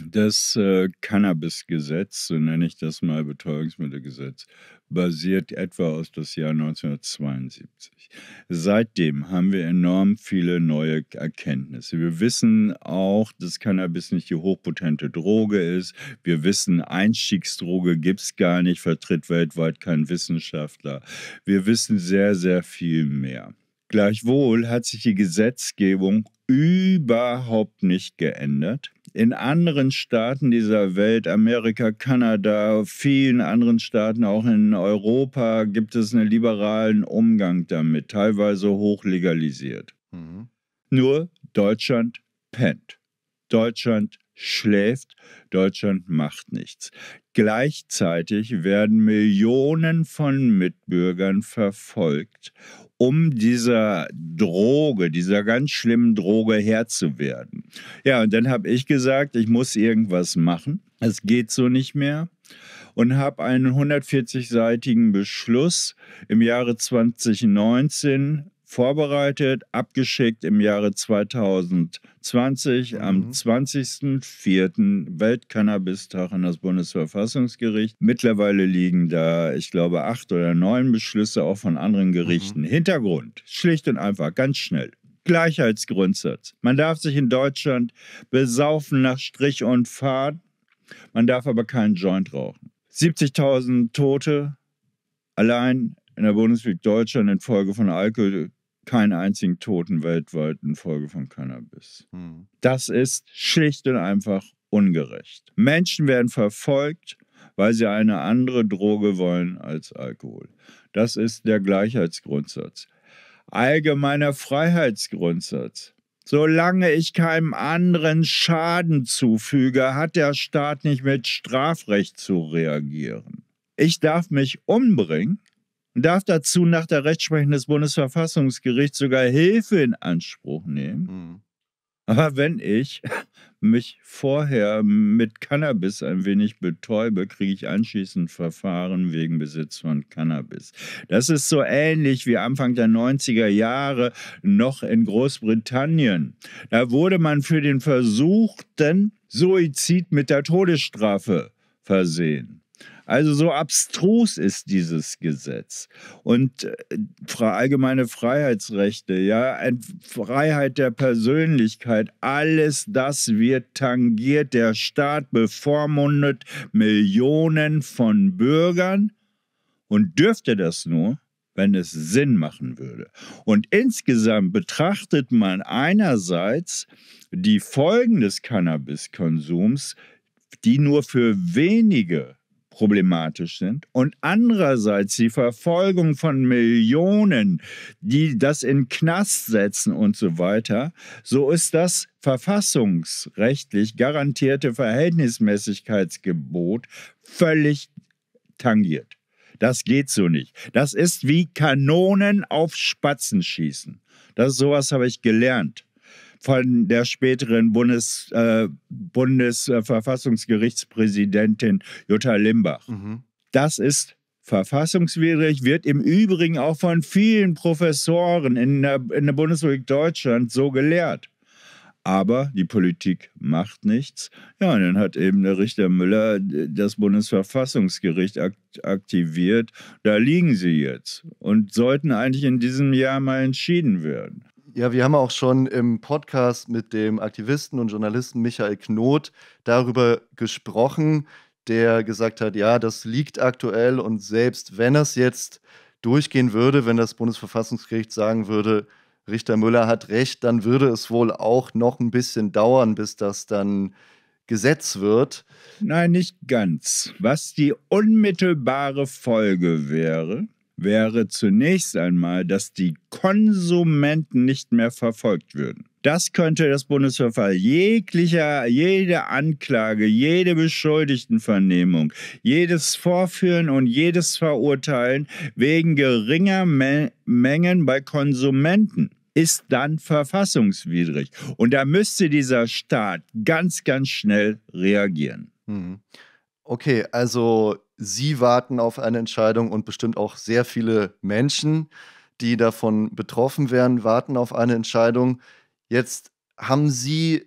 Speaker 1: Das äh, Cannabis-Gesetz, so nenne ich das mal, Betäubungsmittelgesetz, basiert etwa aus das Jahr 1972. Seitdem haben wir enorm viele neue Erkenntnisse. Wir wissen auch, dass Cannabis nicht die hochpotente Droge ist. Wir wissen, Einstiegsdroge gibt es gar nicht, vertritt weltweit kein Wissenschaftler. Wir wissen sehr, sehr viel mehr. Gleichwohl hat sich die Gesetzgebung überhaupt nicht geändert. In anderen Staaten dieser Welt, Amerika, Kanada, vielen anderen Staaten, auch in Europa, gibt es einen liberalen Umgang damit, teilweise hoch legalisiert. Mhm. Nur Deutschland pennt. Deutschland schläft, Deutschland macht nichts. Gleichzeitig werden Millionen von Mitbürgern verfolgt, um dieser Droge, dieser ganz schlimmen Droge Herr zu werden. Ja, und dann habe ich gesagt, ich muss irgendwas machen. Es geht so nicht mehr und habe einen 140-seitigen Beschluss im Jahre 2019 vorbereitet, abgeschickt im Jahre 2020 mhm. am 20.04. Weltcannabistag an das Bundesverfassungsgericht. Mittlerweile liegen da, ich glaube, acht oder neun Beschlüsse auch von anderen Gerichten. Mhm. Hintergrund, schlicht und einfach, ganz schnell. Gleichheitsgrundsatz. Man darf sich in Deutschland besaufen nach Strich und Fahrt, man darf aber keinen Joint rauchen. 70.000 Tote allein in der Bundesrepublik Deutschland infolge von Alkohol, keinen einzigen Toten weltweit infolge von Cannabis. Hm. Das ist schlicht und einfach ungerecht. Menschen werden verfolgt, weil sie eine andere Droge wollen als Alkohol. Das ist der Gleichheitsgrundsatz. Allgemeiner Freiheitsgrundsatz. Solange ich keinem anderen Schaden zufüge, hat der Staat nicht mit Strafrecht zu reagieren. Ich darf mich umbringen darf dazu nach der Rechtsprechung des Bundesverfassungsgerichts sogar Hilfe in Anspruch nehmen. Mhm. Aber wenn ich mich vorher mit Cannabis ein wenig betäube, kriege ich anschließend Verfahren wegen Besitz von Cannabis. Das ist so ähnlich wie Anfang der 90er Jahre noch in Großbritannien. Da wurde man für den versuchten Suizid mit der Todesstrafe versehen. Also so abstrus ist dieses Gesetz. Und äh, allgemeine Freiheitsrechte, ja, Freiheit der Persönlichkeit, alles das wird tangiert. Der Staat bevormundet Millionen von Bürgern und dürfte das nur, wenn es Sinn machen würde. Und insgesamt betrachtet man einerseits die Folgen des Cannabiskonsums, die nur für wenige problematisch sind und andererseits die Verfolgung von Millionen, die das in Knast setzen und so weiter, so ist das verfassungsrechtlich garantierte Verhältnismäßigkeitsgebot völlig tangiert. Das geht so nicht. Das ist wie Kanonen auf Spatzen schießen. Das sowas habe ich gelernt von der späteren Bundes, äh, Bundesverfassungsgerichtspräsidentin Jutta Limbach. Mhm. Das ist verfassungswidrig, wird im Übrigen auch von vielen Professoren in der, in der Bundesrepublik Deutschland so gelehrt. Aber die Politik macht nichts. Ja, und dann hat eben der Richter Müller das Bundesverfassungsgericht aktiviert. Da liegen sie jetzt und sollten eigentlich in diesem Jahr mal entschieden werden.
Speaker 3: Ja, wir haben auch schon im Podcast mit dem Aktivisten und Journalisten Michael Knot darüber gesprochen, der gesagt hat, ja, das liegt aktuell und selbst wenn es jetzt durchgehen würde, wenn das Bundesverfassungsgericht sagen würde, Richter Müller hat recht, dann würde es wohl auch noch ein bisschen dauern, bis das dann Gesetz wird.
Speaker 1: Nein, nicht ganz. Was die unmittelbare Folge wäre, wäre zunächst einmal, dass die Konsumenten nicht mehr verfolgt würden. Das könnte das Bundesverfahren jeglicher, jede Anklage, jede Beschuldigtenvernehmung, jedes Vorführen und jedes Verurteilen wegen geringer Me Mengen bei Konsumenten ist dann verfassungswidrig. Und da müsste dieser Staat ganz, ganz schnell reagieren.
Speaker 3: Mhm. Okay, also Sie warten auf eine Entscheidung und bestimmt auch sehr viele Menschen, die davon betroffen wären, warten auf eine Entscheidung. Jetzt haben Sie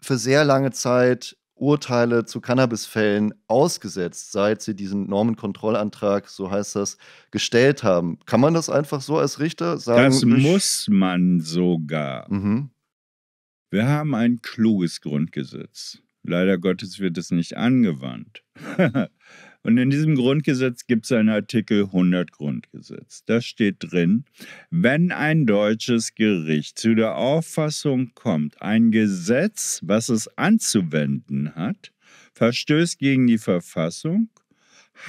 Speaker 3: für sehr lange Zeit Urteile zu Cannabisfällen ausgesetzt, seit Sie diesen Normenkontrollantrag, so heißt das, gestellt haben. Kann man das einfach so als Richter sagen?
Speaker 1: Das muss man sogar. Mhm. Wir haben ein kluges Grundgesetz. Leider Gottes wird es nicht angewandt. *laughs* Und in diesem Grundgesetz gibt es einen Artikel 100 Grundgesetz. Da steht drin, wenn ein deutsches Gericht zu der Auffassung kommt, ein Gesetz, was es anzuwenden hat, verstößt gegen die Verfassung,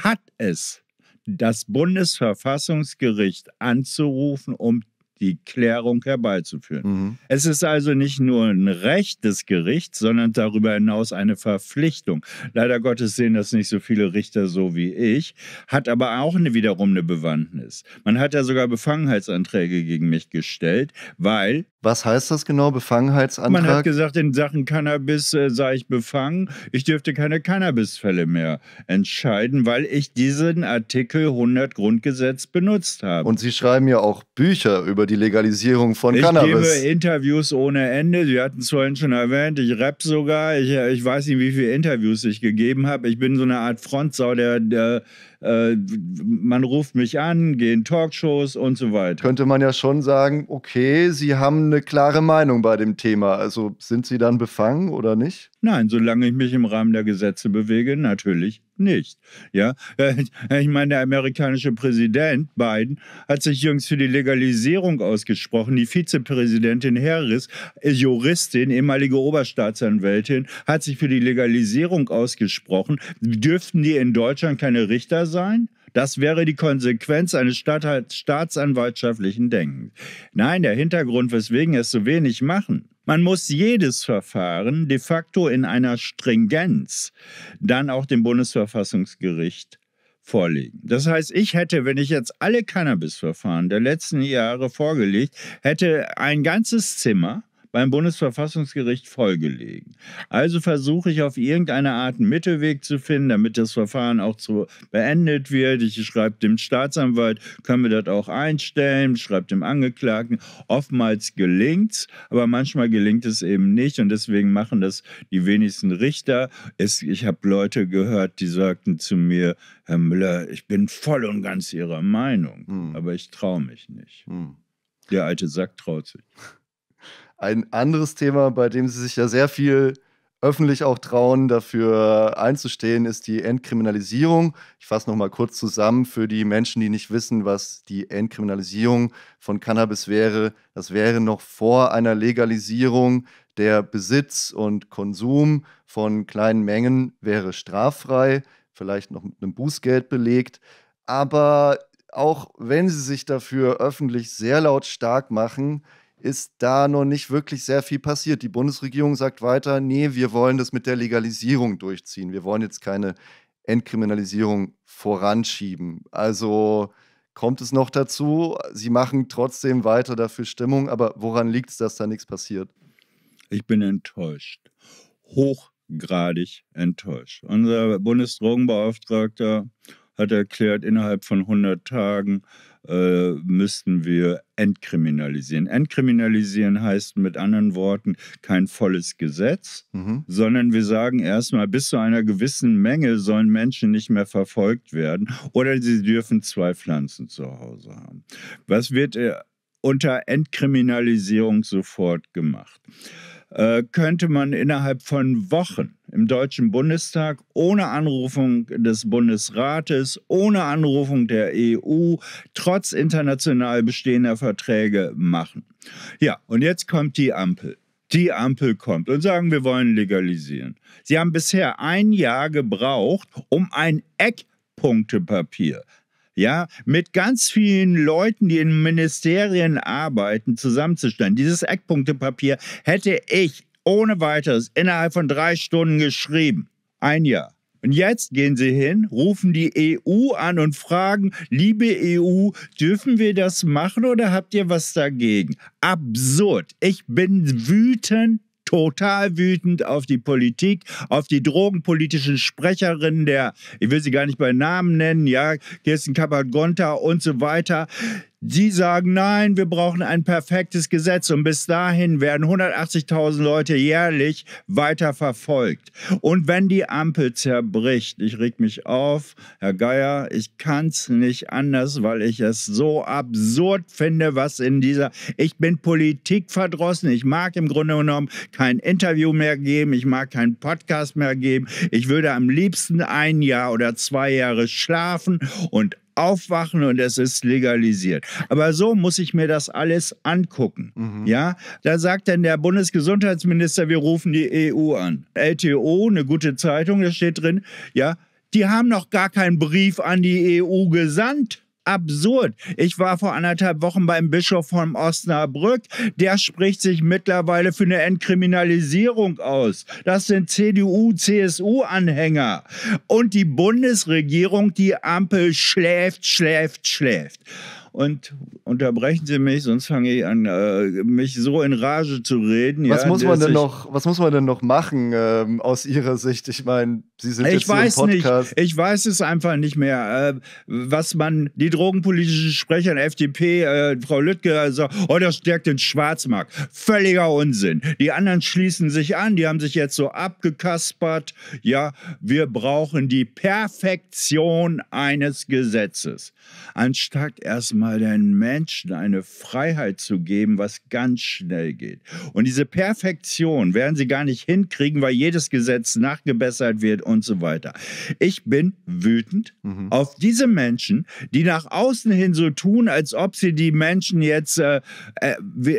Speaker 1: hat es das Bundesverfassungsgericht anzurufen, um die Klärung herbeizuführen. Mhm. Es ist also nicht nur ein Recht des Gerichts, sondern darüber hinaus eine Verpflichtung. Leider Gottes sehen das nicht so viele Richter so wie ich, hat aber auch eine, wiederum eine Bewandtnis. Man hat ja sogar Befangenheitsanträge gegen mich gestellt, weil
Speaker 3: Was heißt das genau, Befangenheitsantrag?
Speaker 1: Man hat gesagt, in Sachen Cannabis äh, sei ich befangen. Ich dürfte keine Cannabisfälle mehr entscheiden, weil ich diesen Artikel 100 Grundgesetz benutzt habe.
Speaker 3: Und Sie schreiben ja auch Bücher über die Legalisierung von
Speaker 1: ich
Speaker 3: Cannabis.
Speaker 1: Ich gebe Interviews ohne Ende. Sie hatten es vorhin schon erwähnt. Ich rap sogar. Ich, ich weiß nicht, wie viele Interviews ich gegeben habe. Ich bin so eine Art Frontsau der, der äh, man ruft mich an, gehen Talkshows und so weiter.
Speaker 3: Könnte man ja schon sagen, okay, Sie haben eine klare Meinung bei dem Thema. Also sind Sie dann befangen oder nicht?
Speaker 1: Nein, solange ich mich im Rahmen der Gesetze bewege, natürlich nicht. Ja, ich meine, der amerikanische Präsident Biden hat sich jüngst für die Legalisierung ausgesprochen. Die Vizepräsidentin Harris, Juristin, ehemalige Oberstaatsanwältin, hat sich für die Legalisierung ausgesprochen. Dürften die in Deutschland keine Richter sein? Das wäre die Konsequenz eines staatsanwaltschaftlichen Denkens. Nein, der Hintergrund, weswegen es so wenig machen, man muss jedes Verfahren de facto in einer Stringenz dann auch dem Bundesverfassungsgericht vorlegen. Das heißt, ich hätte, wenn ich jetzt alle Cannabisverfahren der letzten Jahre vorgelegt, hätte ein ganzes Zimmer beim Bundesverfassungsgericht vollgelegen. Also versuche ich auf irgendeine Art einen Mittelweg zu finden, damit das Verfahren auch zu beendet wird. Ich schreibe dem Staatsanwalt, können wir das auch einstellen, schreibe dem Angeklagten. Oftmals gelingt es, aber manchmal gelingt es eben nicht und deswegen machen das die wenigsten Richter. Es, ich habe Leute gehört, die sagten zu mir, Herr Müller, ich bin voll und ganz Ihrer Meinung, hm. aber ich traue mich nicht. Hm. Der alte Sack traut sich.
Speaker 3: Ein anderes Thema, bei dem Sie sich ja sehr viel öffentlich auch trauen, dafür einzustehen, ist die Entkriminalisierung. Ich fasse noch mal kurz zusammen für die Menschen, die nicht wissen, was die Entkriminalisierung von Cannabis wäre. Das wäre noch vor einer Legalisierung der Besitz und Konsum von kleinen Mengen wäre straffrei, vielleicht noch mit einem Bußgeld belegt. Aber auch wenn sie sich dafür öffentlich sehr laut stark machen, ist da noch nicht wirklich sehr viel passiert. Die Bundesregierung sagt weiter, nee, wir wollen das mit der Legalisierung durchziehen. Wir wollen jetzt keine Entkriminalisierung voranschieben. Also kommt es noch dazu, sie machen trotzdem weiter dafür Stimmung, aber woran liegt es, dass da nichts passiert?
Speaker 1: Ich bin enttäuscht. Hochgradig enttäuscht. Unser Bundesdrogenbeauftragter hat erklärt, innerhalb von 100 Tagen äh, müssten wir entkriminalisieren. Entkriminalisieren heißt mit anderen Worten kein volles Gesetz, mhm. sondern wir sagen erstmal, bis zu einer gewissen Menge sollen Menschen nicht mehr verfolgt werden oder sie dürfen zwei Pflanzen zu Hause haben. Was wird äh, unter Entkriminalisierung sofort gemacht? Äh, könnte man innerhalb von Wochen im Deutschen Bundestag ohne Anrufung des Bundesrates, ohne Anrufung der EU, trotz international bestehender Verträge machen. Ja, und jetzt kommt die Ampel. Die Ampel kommt und sagen, wir wollen legalisieren. Sie haben bisher ein Jahr gebraucht, um ein Eckpunktepapier ja, mit ganz vielen Leuten, die in Ministerien arbeiten, zusammenzustellen. Dieses Eckpunktepapier hätte ich ohne weiteres innerhalb von drei Stunden geschrieben. Ein Jahr. Und jetzt gehen sie hin, rufen die EU an und fragen, liebe EU, dürfen wir das machen oder habt ihr was dagegen? Absurd. Ich bin wütend total wütend auf die Politik, auf die drogenpolitischen Sprecherinnen der, ich will sie gar nicht bei Namen nennen, ja, Kirsten Kappert-Gonta und so weiter. Die sagen, nein, wir brauchen ein perfektes Gesetz. Und bis dahin werden 180.000 Leute jährlich weiter verfolgt. Und wenn die Ampel zerbricht, ich reg mich auf, Herr Geier, ich kann es nicht anders, weil ich es so absurd finde, was in dieser, ich bin politikverdrossen, ich mag im Grunde genommen kein Interview mehr geben, ich mag keinen Podcast mehr geben, ich würde am liebsten ein Jahr oder zwei Jahre schlafen und aufwachen und es ist legalisiert. Aber so muss ich mir das alles angucken. Mhm. Ja, da sagt dann der Bundesgesundheitsminister, wir rufen die EU an. LTO, eine gute Zeitung, da steht drin, ja, die haben noch gar keinen Brief an die EU gesandt absurd. Ich war vor anderthalb Wochen beim Bischof von Osnabrück. Der spricht sich mittlerweile für eine Entkriminalisierung aus. Das sind CDU, CSU-Anhänger. Und die Bundesregierung, die Ampel schläft, schläft, schläft. und unterbrechen Sie mich, sonst fange ich an, äh, mich so in Rage zu reden.
Speaker 3: Was,
Speaker 1: ja,
Speaker 3: muss, man denn noch, was muss man denn noch machen ähm, aus Ihrer Sicht? Ich meine, Sie sind
Speaker 1: Ich
Speaker 3: jetzt hier im
Speaker 1: weiß nicht.
Speaker 3: Podcast.
Speaker 1: Ich weiß es einfach nicht mehr. Äh, was man, die drogenpolitischen Sprecher der FDP, äh, Frau Lüttke, sagt, oh, das stärkt den Schwarzmarkt. Völliger Unsinn. Die anderen schließen sich an, die haben sich jetzt so abgekaspert. Ja, wir brauchen die Perfektion eines Gesetzes. Anstatt erstmal den Menschen eine Freiheit zu geben, was ganz schnell geht. Und diese Perfektion werden sie gar nicht hinkriegen, weil jedes Gesetz nachgebessert wird und so weiter. Ich bin wütend
Speaker 3: Mhm.
Speaker 1: auf diese Menschen, die nach außen hin so tun, als ob sie die Menschen jetzt äh, äh,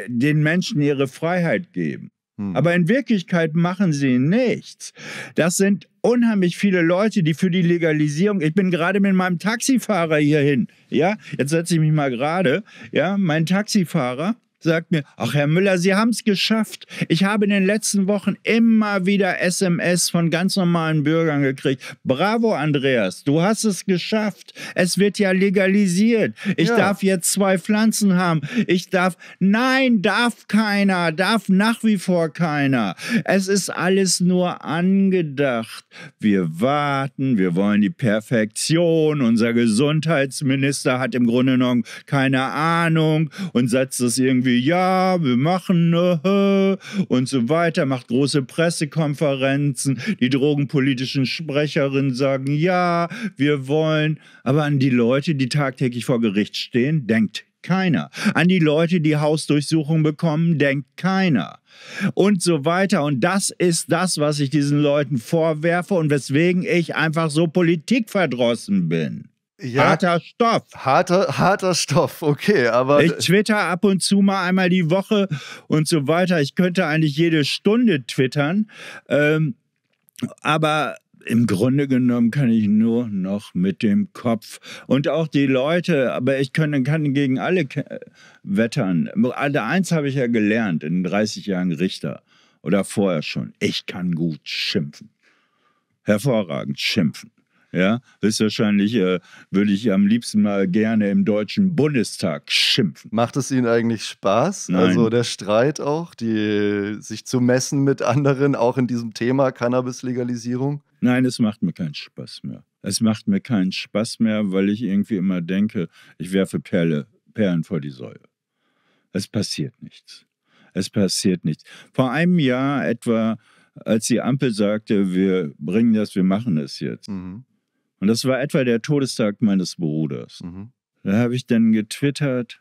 Speaker 1: den Menschen ihre Freiheit geben.
Speaker 3: Hm.
Speaker 1: Aber in Wirklichkeit machen sie nichts. Das sind unheimlich viele Leute, die für die Legalisierung. Ich bin gerade mit meinem Taxifahrer hierhin. Ja, jetzt setze ich mich mal gerade. Ja, mein Taxifahrer sagt mir, ach Herr Müller, Sie haben es geschafft. Ich habe in den letzten Wochen immer wieder SMS von ganz normalen Bürgern gekriegt. Bravo, Andreas, du hast es geschafft. Es wird ja legalisiert. Ich
Speaker 3: Ja.
Speaker 1: darf jetzt zwei Pflanzen haben. Ich darf, nein, darf keiner, darf nach wie vor keiner. Es ist alles nur angedacht. Wir warten, wir wollen die Perfektion. Unser Gesundheitsminister hat im Grunde genommen keine Ahnung und setzt es irgendwie, ja, wir machen äh, und so weiter, macht große Pressekonferenzen. Die drogenpolitischen Sprecherinnen sagen, ja, wir wollen. Aber an die Leute, die tagtäglich vor Gericht stehen, denkt keiner. An die Leute, die Hausdurchsuchungen bekommen, denkt keiner. Und so weiter. Und das ist das, was ich diesen Leuten vorwerfe und weswegen ich einfach so politikverdrossen bin.
Speaker 3: Ja,
Speaker 1: Harter Stoff.
Speaker 3: harter, harter Stoff, okay, aber
Speaker 1: Ich twitter ab und zu mal einmal die Woche und so weiter. Ich könnte eigentlich jede Stunde twittern. Ähm, aber im Grunde genommen kann ich nur noch mit dem Kopf und auch die Leute, aber ich kann, kann gegen alle wettern. Also eins habe ich ja gelernt in 30 Jahren Richter oder vorher schon. Ich kann gut schimpfen. Hervorragend schimpfen. Ja, höchstwahrscheinlich äh, würde ich am liebsten mal gerne im Deutschen Bundestag schimpfen.
Speaker 3: macht es Ihnen eigentlich Spaß?
Speaker 1: Nein.
Speaker 3: Also der Streit auch, die, sich zu messen mit anderen, auch in diesem Thema Cannabis-Legalisierung?
Speaker 1: Nein, es macht mir keinen Spaß mehr. Es macht mir keinen Spaß mehr, weil ich irgendwie immer denke, ich werfe Perle, Perlen vor die Säule. Es passiert nichts. Es passiert nichts. Vor einem Jahr etwa, als die Ampel sagte, wir bringen das, wir machen es jetzt.
Speaker 3: Mhm.
Speaker 1: Und das war etwa der Todestag meines Bruders.
Speaker 3: Mhm.
Speaker 1: Da habe ich dann getwittert,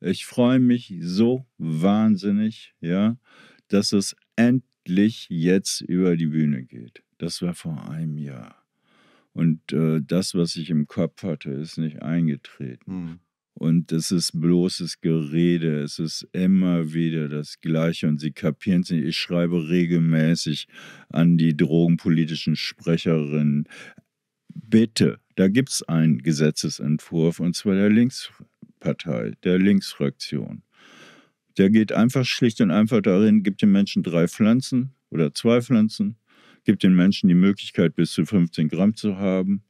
Speaker 1: ich freue mich so wahnsinnig, ja, dass es endlich jetzt über die Bühne geht. Das war vor einem Jahr. Und äh, das, was ich im Kopf hatte, ist nicht eingetreten.
Speaker 3: Mhm.
Speaker 1: Und es ist bloßes Gerede. Es ist immer wieder das Gleiche. Und sie kapieren es nicht. Ich schreibe regelmäßig an die drogenpolitischen Sprecherinnen. Bitte, da gibt es einen Gesetzesentwurf, und zwar der Linkspartei, der Linksfraktion. Der geht einfach schlicht und einfach darin, gibt den Menschen drei Pflanzen oder zwei Pflanzen, gibt den Menschen die Möglichkeit, bis zu 15 Gramm zu haben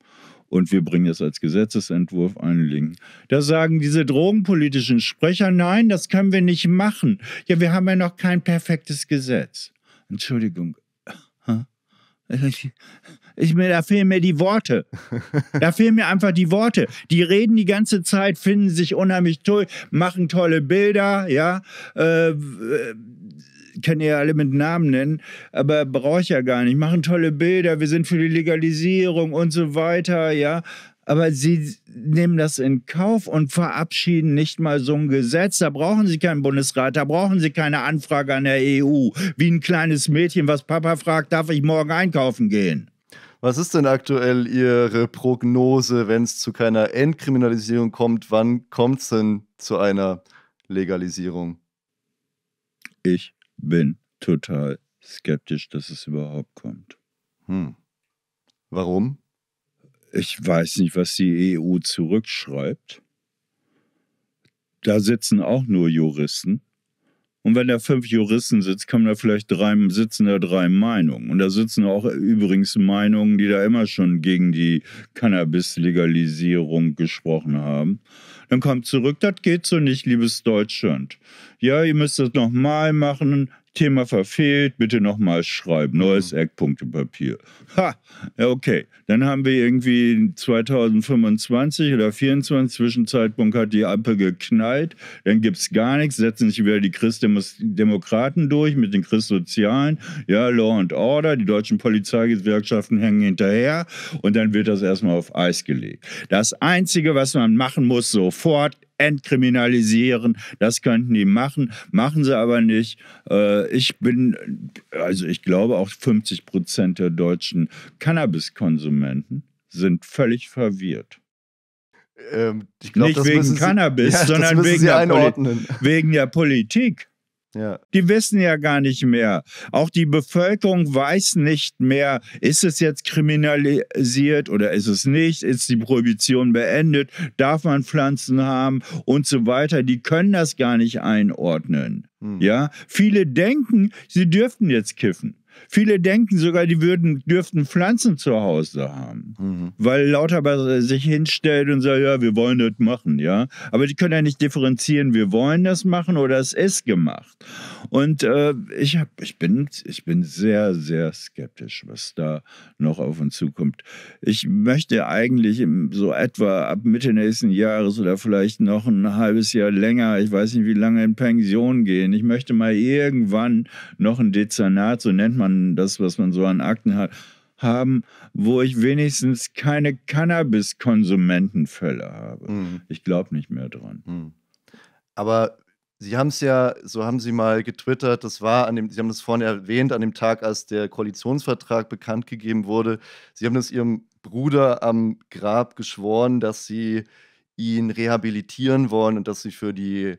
Speaker 1: und wir bringen das als Gesetzesentwurf einlegen. Da sagen diese drogenpolitischen Sprecher, nein, das können wir nicht machen. Ja, wir haben ja noch kein perfektes Gesetz. Entschuldigung. Ich, ich, mir, da fehlen mir die Worte. Da fehlen mir einfach die Worte. Die reden die ganze Zeit, finden sich unheimlich toll, machen tolle Bilder, ja. Äh, äh, kann ihr alle mit Namen nennen, aber brauche ich ja gar nicht. Machen tolle Bilder, wir sind für die Legalisierung und so weiter, ja. Aber sie nehmen das in Kauf und verabschieden nicht mal so ein Gesetz. Da brauchen sie keinen Bundesrat, da brauchen sie keine Anfrage an der EU. Wie ein kleines Mädchen, was Papa fragt, darf ich morgen einkaufen gehen?
Speaker 3: Was ist denn aktuell Ihre Prognose, wenn es zu keiner Entkriminalisierung kommt? Wann kommt es denn zu einer Legalisierung?
Speaker 1: Ich bin total skeptisch, dass es überhaupt kommt.
Speaker 3: Hm. Warum?
Speaker 1: Ich weiß nicht, was die EU zurückschreibt. Da sitzen auch nur Juristen. Und wenn da fünf Juristen sitzen, kommen da vielleicht drei, sitzen da drei Meinungen. Und da sitzen auch übrigens Meinungen, die da immer schon gegen die Cannabis-Legalisierung gesprochen haben. Dann kommt zurück, das geht so nicht, liebes Deutschland. Ja, ihr müsst das nochmal machen, Thema verfehlt, bitte nochmal schreiben. Neues mhm. Eckpunktepapier. Ha, ja, okay. Dann haben wir irgendwie 2025 oder 2024, Zwischenzeitpunkt hat die Ampel geknallt. Dann gibt es gar nichts, setzen sich wieder die Christdemokraten durch mit den Christsozialen. Ja, Law and Order, die deutschen Polizeigewerkschaften hängen hinterher und dann wird das erstmal auf Eis gelegt. Das Einzige, was man machen muss, sofort entkriminalisieren. Das könnten die machen, machen sie aber nicht. Äh, ich bin, also ich glaube auch 50 Prozent der deutschen Cannabiskonsumenten sind völlig verwirrt. Ähm, glaub, nicht wegen Cannabis, *laughs* ja, sondern wegen der, wegen der Politik. Ja. Die wissen ja gar nicht mehr. Auch die Bevölkerung weiß nicht mehr, ist es jetzt kriminalisiert oder ist es nicht? Ist die Prohibition beendet? Darf man Pflanzen haben und so weiter? Die können das gar nicht einordnen. Hm. Ja, viele denken, sie dürften jetzt kiffen. Viele denken sogar, die würden, dürften Pflanzen zu Hause haben, mhm. weil Lauterbach sich hinstellt und sagt, ja, wir wollen das machen, ja. Aber die können ja nicht differenzieren, wir wollen das machen oder es ist gemacht. Und äh, ich, hab, ich, bin, ich bin sehr, sehr skeptisch, was da noch auf uns zukommt. Ich möchte eigentlich so etwa ab Mitte nächsten Jahres oder vielleicht noch ein halbes Jahr länger, ich weiß nicht wie lange, in Pension gehen. Ich möchte mal irgendwann noch ein Dezernat, so nennt man man das, was man so an Akten hat, haben, wo ich wenigstens keine Cannabis-Konsumentenfälle habe. Mhm. Ich glaube nicht mehr dran. Mhm.
Speaker 3: Aber Sie haben es ja, so haben Sie mal getwittert, das war an dem, Sie haben das vorhin erwähnt, an dem Tag, als der Koalitionsvertrag bekannt gegeben wurde. Sie haben es Ihrem Bruder am Grab geschworen, dass Sie ihn rehabilitieren wollen und dass Sie für die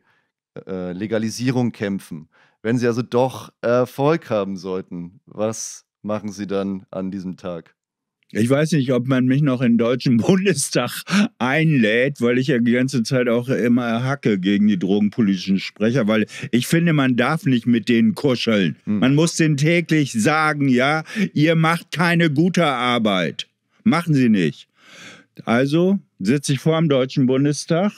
Speaker 3: äh, Legalisierung kämpfen. Wenn Sie also doch Erfolg haben sollten, was machen Sie dann an diesem Tag?
Speaker 1: Ich weiß nicht, ob man mich noch in den Deutschen *laughs* Bundestag einlädt, weil ich ja die ganze Zeit auch immer hacke gegen die drogenpolitischen Sprecher, weil ich finde, man darf nicht mit denen kuscheln. Hm. Man muss denen täglich sagen, ja, ihr macht keine gute Arbeit. Machen sie nicht. Also sitze ich vor dem Deutschen Bundestag,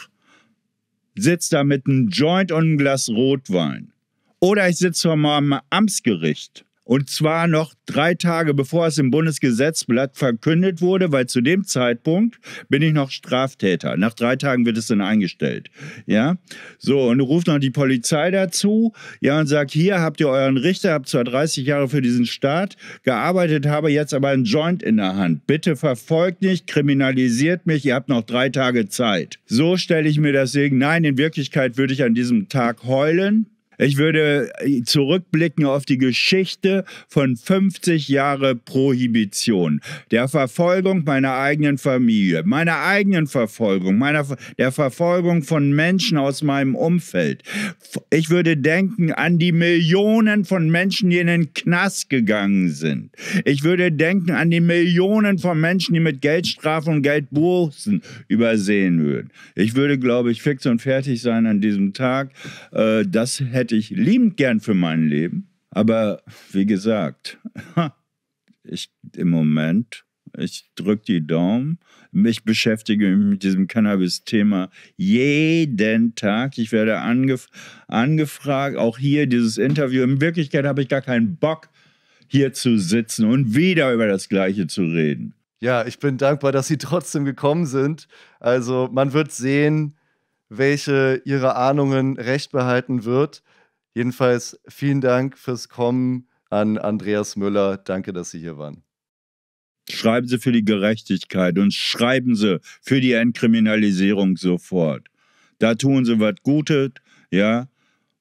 Speaker 1: sitze da mit einem Joint und einem Glas Rotwein oder ich sitze vor meinem Amtsgericht und zwar noch drei Tage bevor es im Bundesgesetzblatt verkündet wurde, weil zu dem Zeitpunkt bin ich noch Straftäter. Nach drei Tagen wird es dann eingestellt. Ja, so und ruft noch die Polizei dazu. Ja, und sagt: Hier habt ihr euren Richter, habt zwar 30 Jahre für diesen Staat gearbeitet, habe jetzt aber einen Joint in der Hand. Bitte verfolgt nicht, kriminalisiert mich. Ihr habt noch drei Tage Zeit. So stelle ich mir das Ding. Nein, in Wirklichkeit würde ich an diesem Tag heulen ich würde äh, zurückblicken auf die Geschichte von 50 Jahre Prohibition, der Verfolgung meiner eigenen Familie, meiner eigenen Verfolgung, meiner, der Verfolgung von Menschen aus meinem Umfeld. Ich würde denken an die Millionen von Menschen, die in den Knast gegangen sind. Ich würde denken an die Millionen von Menschen, die mit Geldstrafen und Geldbußen übersehen würden. Ich würde, glaube ich, fix und fertig sein an diesem Tag. Äh, das hätte hätte ich liebend gern für mein Leben. Aber wie gesagt, *laughs* ich im Moment, ich drücke die Daumen. Ich beschäftige mich mit diesem Cannabis-Thema jeden Tag. Ich werde angef angefragt, auch hier dieses Interview. In Wirklichkeit habe ich gar keinen Bock, hier zu sitzen und wieder über das Gleiche zu reden.
Speaker 3: Ja, ich bin dankbar, dass Sie trotzdem gekommen sind. Also man wird sehen, welche Ihre Ahnungen recht behalten wird. Jedenfalls vielen Dank fürs Kommen an Andreas Müller. Danke, dass Sie hier waren.
Speaker 1: Schreiben Sie für die Gerechtigkeit und schreiben Sie für die Entkriminalisierung sofort. Da tun Sie was Gutes, ja,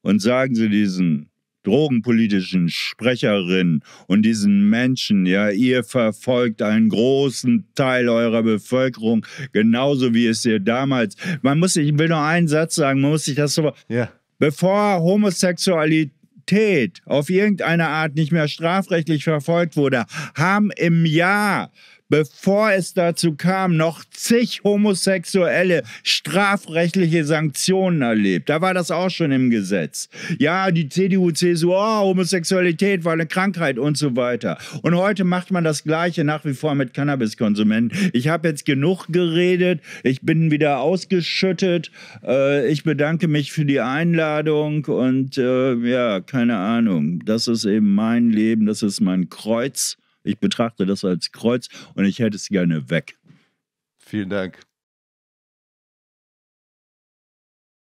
Speaker 1: und sagen Sie diesen drogenpolitischen Sprecherinnen und diesen Menschen, ja, ihr verfolgt einen großen Teil eurer Bevölkerung, genauso wie es ihr damals. Man muss, ich will nur einen Satz sagen, man muss sich das so. Ja bevor Homosexualität auf irgendeine Art nicht mehr strafrechtlich verfolgt wurde, haben im Jahr bevor es dazu kam, noch zig Homosexuelle strafrechtliche Sanktionen erlebt. Da war das auch schon im Gesetz. Ja, die CDU, CSU, oh, Homosexualität war eine Krankheit und so weiter. Und heute macht man das Gleiche nach wie vor mit Cannabiskonsumenten. Ich habe jetzt genug geredet. Ich bin wieder ausgeschüttet. Äh, ich bedanke mich für die Einladung und äh, ja, keine Ahnung. Das ist eben mein Leben. Das ist mein Kreuz. Ich betrachte das als Kreuz und ich hätte es gerne weg.
Speaker 3: Vielen Dank.